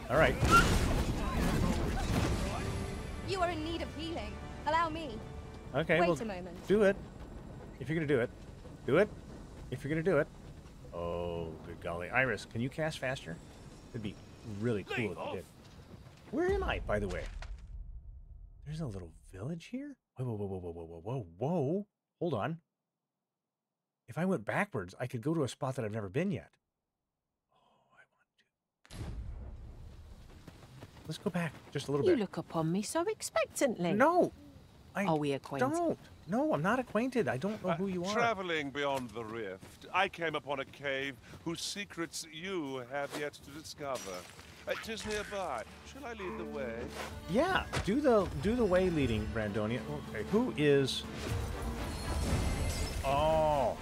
All right. You are in need of healing. Allow me. Okay. Wait well, a moment. Do it. If you're gonna do it, do it. If you're gonna do it. Oh, good golly, Iris, can you cast faster? It'd be really cool if you did. Where am I, by the way? There's a little village here? Whoa, whoa, whoa, whoa, whoa, whoa, whoa, whoa. Hold on. If I went backwards, I could go to a spot that I've never been yet. Oh, I want to. Let's go back just a little you bit. You look upon me so expectantly. No. I are we acquainted? Don't. No, I'm not acquainted. I don't know uh, who you are. Traveling beyond the rift, I came upon a cave whose secrets you have yet to discover. Uh, Tis nearby. Shall I lead the way? Yeah, do the do the way leading, Brandonia. Okay, who is? Oh,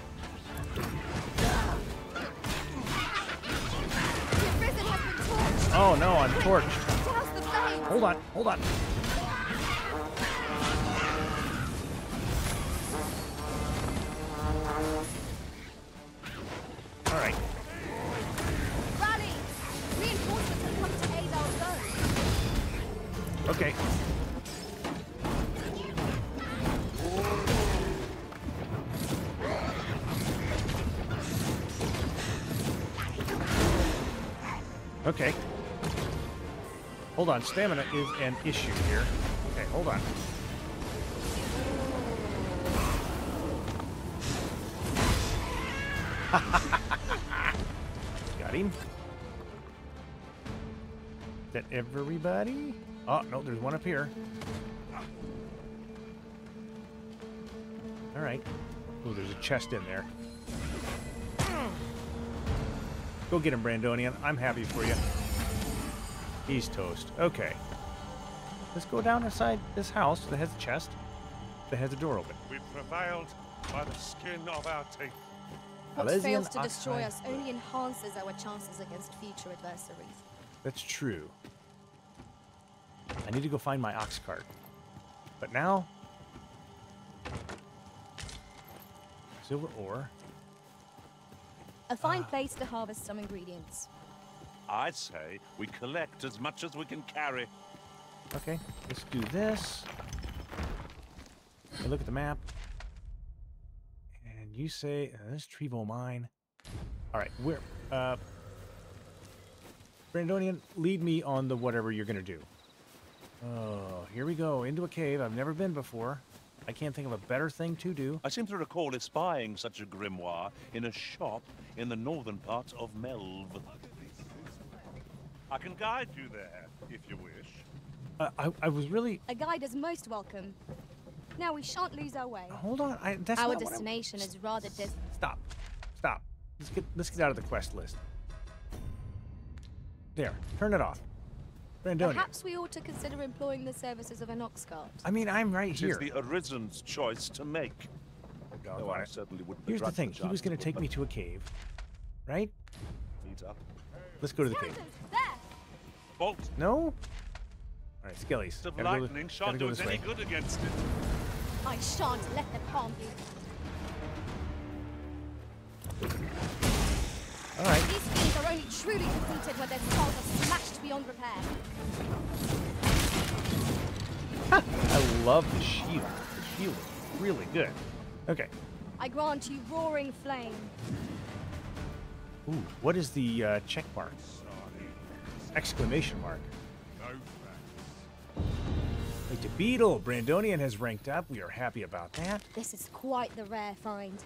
oh no, I'm torched. Hold on, hold on. All right. Okay. Okay. Hold on, stamina is an issue here. Okay, hold on. Got him. Is that everybody? Oh, no, there's one up here. All right. Oh, there's a chest in there. Go get him, Brandonian. I'm happy for you. He's toast. Okay. Let's go down inside this house that has a chest that has a door open. We prevailed by the skin of our teeth. What Alesian fails to destroy oxide. us only enhances our chances against future adversaries. That's true. I need to go find my ox cart. But now... Silver ore. A Ah. fine place to harvest some ingredients. I'd say we collect as much as we can carry. Okay, let's do this. Okay, look at the map. And you say, uh, this Trevo Mine. All right, where? Uh, Brandonian, lead me on the whatever you're going to do. Oh, here we go, into a cave I've never been before. I can't think of a better thing to do. I seem to recall espying such a grimoire in a shop in the northern parts of Melve. I can guide you there, if you wish. Uh, I, I was really... A guide is most welcome. Now we shan't lose our way. Hold on, I, that's our not what I- destination is rather dis. Stop. Stop. Let's get let's get out of the quest list. There. Turn it off. Brandonian. Perhaps we ought to consider employing the services of an ox cart. I mean, I'm right It is here. the Arisen's choice to make. Though I certainly wouldn't Here's the thing. He was going to take me to a cave, right? Meet up. Let's go to the cave. Bolt No? All right, Skellies. of Gotta go, lightning gotta shan't go do us any good against it. I shan't let them harm you. All right. These fiends are only truly defeated when their skulls are smashed beyond repair. I love the shield. The shield is really good. Okay. I grant you roaring flame. Ooh, what is the uh, check mark? Exclamation mark. Wait, the beetle. Brandonian has ranked up. We are happy about that. This is quite the rare find.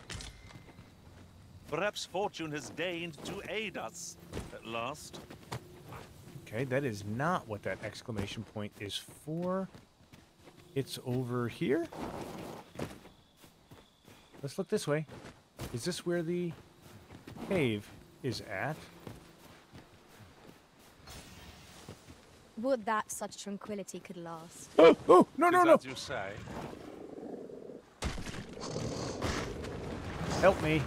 Perhaps fortune has deigned to aid us at last. Okay, that is not what that exclamation point is for. It's over here. Let's look this way. Is this where the cave is at? Would that such tranquility could last. Oh, oh, no, no, Is no. As you say. Help me.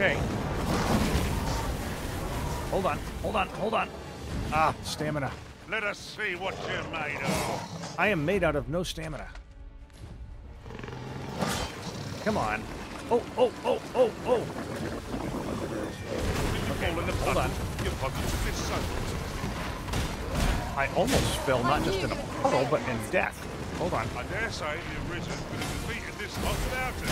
Okay. Hold on, hold on, hold on. Ah, stamina. Let us see what you're made of. I am made out of no stamina. Come on. Oh, oh, oh, oh, oh. Okay, in the hold on. Your pockets are so. I almost fell not just in a puddle, but in death. Hold on. I dare say the Arisen could have defeated this lot without it.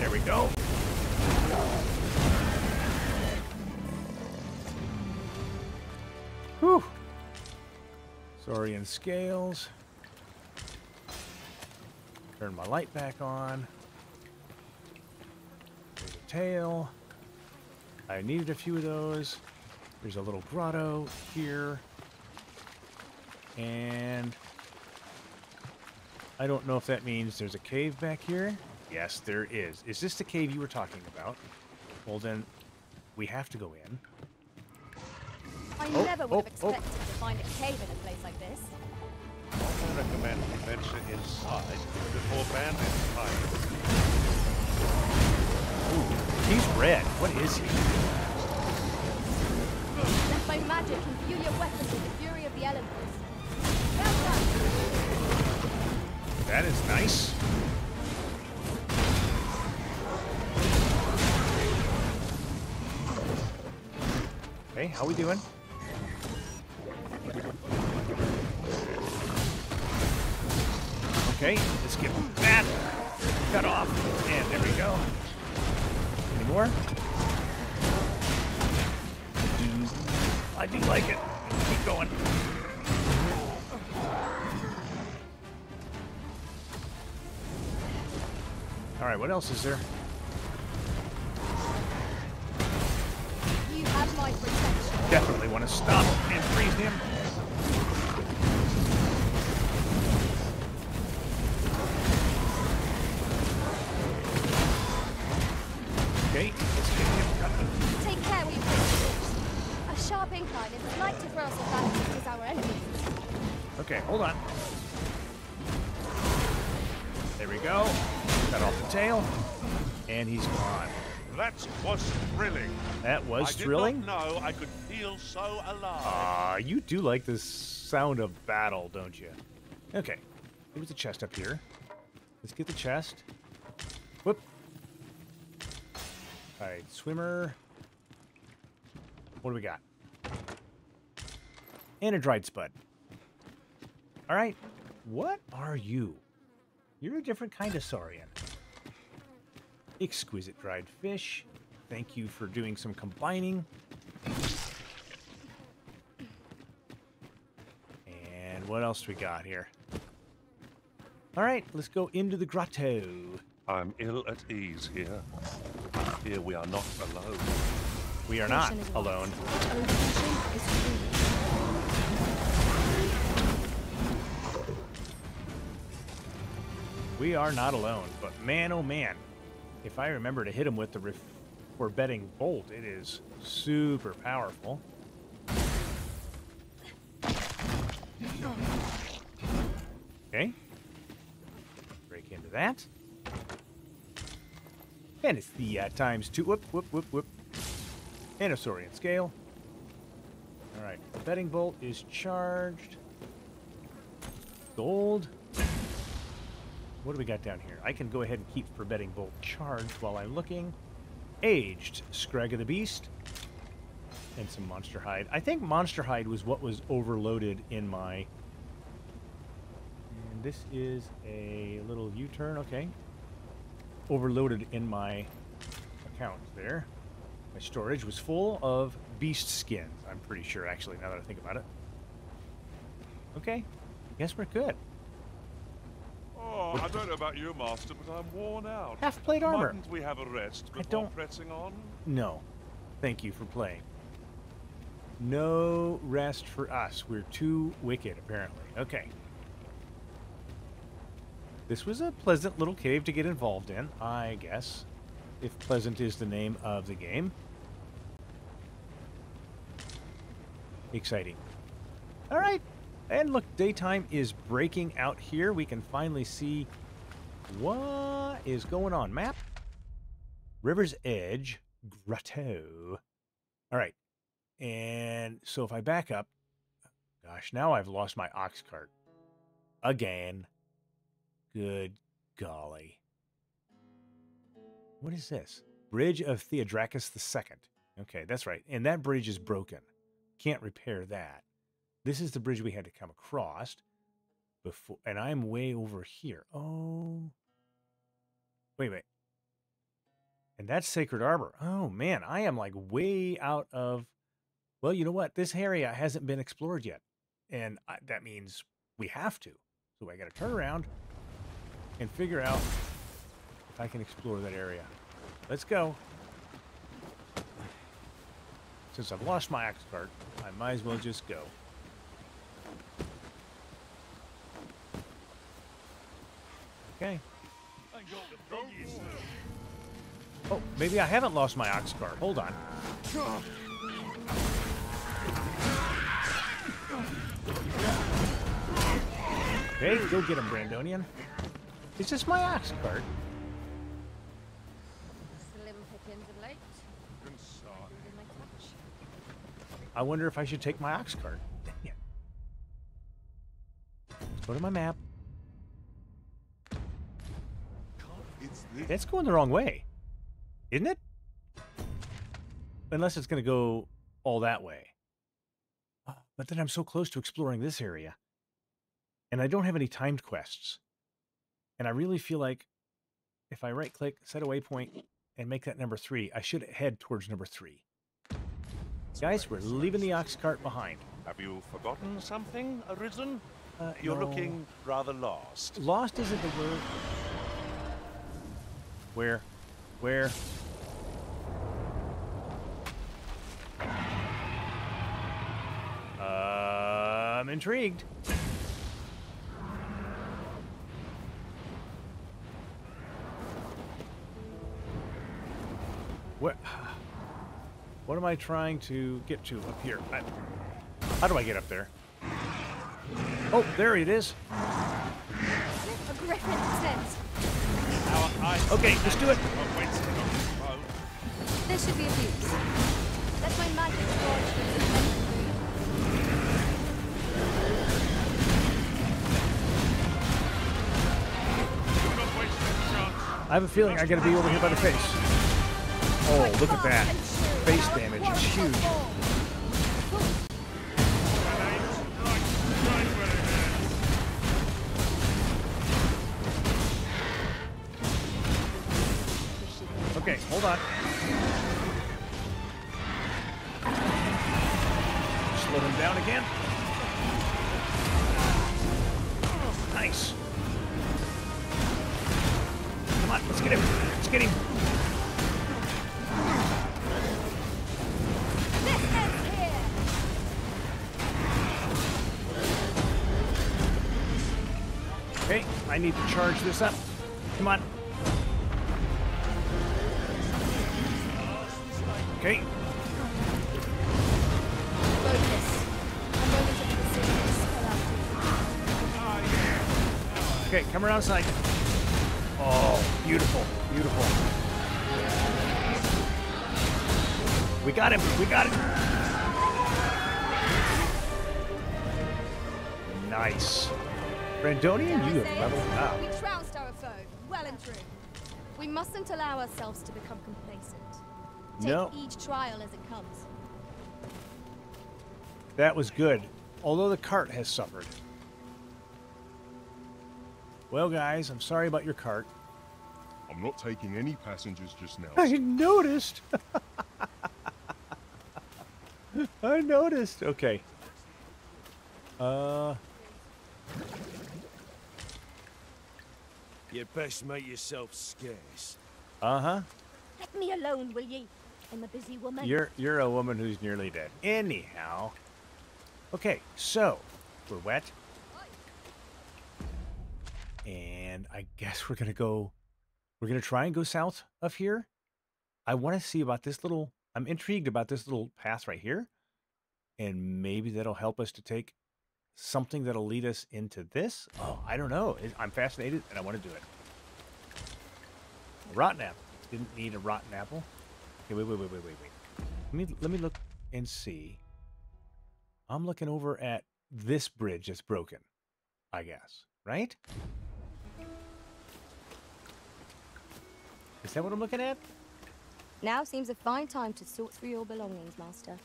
There we go. Whew. Saurian scales. Turn my light back on. There's a tail. I needed a few of those. There's a little grotto here. And I don't know if that means there's a cave back here. Yes, there is. Is this the cave you were talking about? Well, then we have to go in. I Oh, never would oh, have oh. expected to find a cave in a place like this. I recommend we venture inside before bandits find He's red. What is he? Let my magic imbue your weapons with the fury of the elements. Well done. That is nice. Hey, how we doing? What else is there? So alive. Ah, you do like the sound of battle, don't you? Okay. There was a chest up here. Let's get the chest. Whoop. Alright, swimmer. What do we got? And a dried spud. Alright. What are you? You're a different kind of saurian. Exquisite dried fish. Thank you for doing some combining. And what else we got here? All right, let's go into the grotto. I'm ill at ease here. Here we are not alone. We are not alone. We are not alone, but man, oh man, if I remember to hit him with the ref- forbetting bolt, it is super powerful. That. And it's the uh, times two. Whoop, whoop, whoop, whoop. And a Saurian scale. All right. The betting bolt is charged. Gold. What do we got down here? I can go ahead and keep for betting bolt charged while I'm looking. Aged Scrag of the Beast. And some Monster Hide. I think Monster Hide was what was overloaded in my... And this is a little U-turn, okay. Overloaded in my account there. My storage was full of beast skins. I'm pretty sure, actually, now that I think about it. Okay. I Guess we're good. Oh, I don't know about you, Master, but I'm worn out. Half plate armor. Mightn't we have a rest before don't- pressing on? No. Thank you for playing. No rest for us. We're too wicked, apparently. Okay. This was a pleasant little cave to get involved in, I guess. If pleasant is the name of the game. Exciting. All right. And look, daytime is breaking out here. We can finally see what is going on. Map. River's Edge Grotto. All right. And so if I back up, gosh, now I've lost my ox cart. Again. Good golly. What is this? Bridge of Theodracus II. Okay, that's right. And that bridge is broken. Can't repair that. This is the bridge we had to come across before, and I'm way over here. Oh, wait, wait. And that's Sacred Arbor. Oh man, I am like way out of. Well, you know what? This area hasn't been explored yet, and I, that means we have to. So I got to turn around and figure out if I can explore that area. Let's go. Since I've lost my axe cart, I might as well just go. Okay. Oh, maybe I haven't lost my ox cart. Hold on. Okay, go get him, Brandonian. Is this my ox cart? Slim pickings of late. I wonder if I should take my ox cart. Let's go to my map. That's going the wrong way, isn't it? Unless it's going to go all that way. But then I'm so close to exploring this area. And I don't have any timed quests. And I really feel like if I right click, set a waypoint, and make that number three, I should head towards number three. Guys, we're leaving the ox cart behind. Have you forgotten something, Arisen? Uh, You're no. looking rather lost. Lost isn't the word. Where? Where? Uh, I'm intrigued. What? What am I trying to get to up here? I, how do I get up there? Oh, there it is. A griffin tent. Okay, let's do it. This should be of use. That's my magic sword. I have a feeling I gotta be over here by the face. Oh, look at oh, that. Face damage is huge. Okay, hold on. Charge this up. Come on. Okay. Okay, come around side. Oh, beautiful, beautiful. We got him. We got him. Nice. Brandonian, you have leveled up. We mustn't allow ourselves to become complacent. Take No. each trial as it comes. That was good. Although the cart has suffered. Well, guys, I'm sorry about your cart. I'm not taking any passengers just now. I noticed. I noticed. Okay. Uh, You best make yourself scarce. uh huh. Let me alone, will ye? I'm a busy woman. You're you're a woman who's nearly dead. Anyhow. Okay, so we're wet. And I guess we're gonna go we're gonna try and go south of here. I want to see about this little I'm intrigued about this little path right here. And maybe that'll help us to take something that'll lead us into this. Oh, I don't know. I'm fascinated and I want to do it. Rotten apple. Didn't need a rotten apple. Okay, wait, wait, wait, wait, wait, wait. Let me let me look and see. I'm looking over at this bridge that's broken, I guess, right? Is that what I'm looking at? Now seems a fine time to sort through your belongings, Master.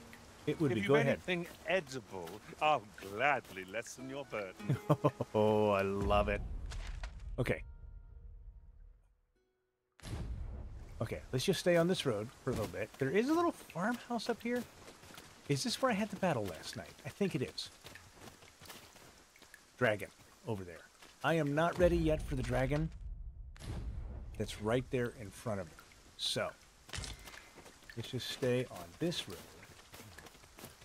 It would if be. you've Go ahead. anything edible, I'll gladly lessen your burden. Oh, I love it. Okay. Okay, let's just stay on this road for a little bit. There is a little farmhouse up here. Is this where I had the battle last night? I think it is. Dragon, over there. I am not ready yet for the dragon. That's right there in front of me. So, let's just stay on this road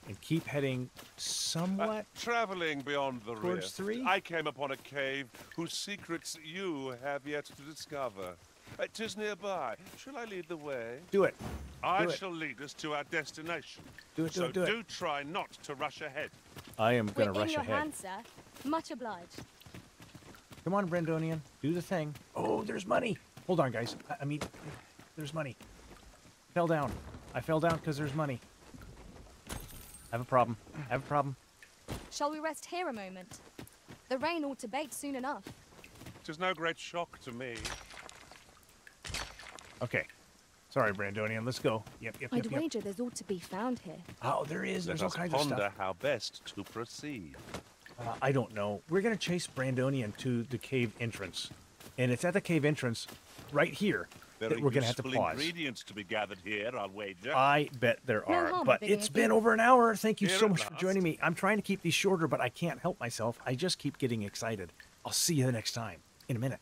and keep heading somewhat Traveling beyond the Towards rift, three? I came upon a cave whose secrets you have yet to discover. Uh, Tis nearby. Shall I lead the way? Do it. I Do it. shall lead us to our destination. Do it, do so it, do it. try not to rush ahead. I am We're going to in rush your ahead. hands, sir. Much obliged. Come on, Brandonian. Do the thing. Oh, there's money. Hold on, guys. I, I mean, there's money. Fell down. I fell down because there's money. I have a problem. I have a problem. Shall we rest here a moment? The rain ought to bait soon enough. Tis no great shock to me. Okay. Sorry, Brandonian. Let's go. Yep, yep, I'd yep, yep. wager there's ought to be found here. Oh, there is. Let There's all kinds of ponder stuff. how best to proceed. Uh, I don't know. We're gonna chase Brandonian to the cave entrance, and it's at the cave entrance, right here, Very that we're gonna have to useful pause. ingredients to be gathered here, I'll wager. I bet there No are. harm but in being it's a been over an hour. Thank you Here so much for joining me. I'm trying to keep these shorter, but I can't help myself. I just keep getting excited. I'll see you the next time in a minute.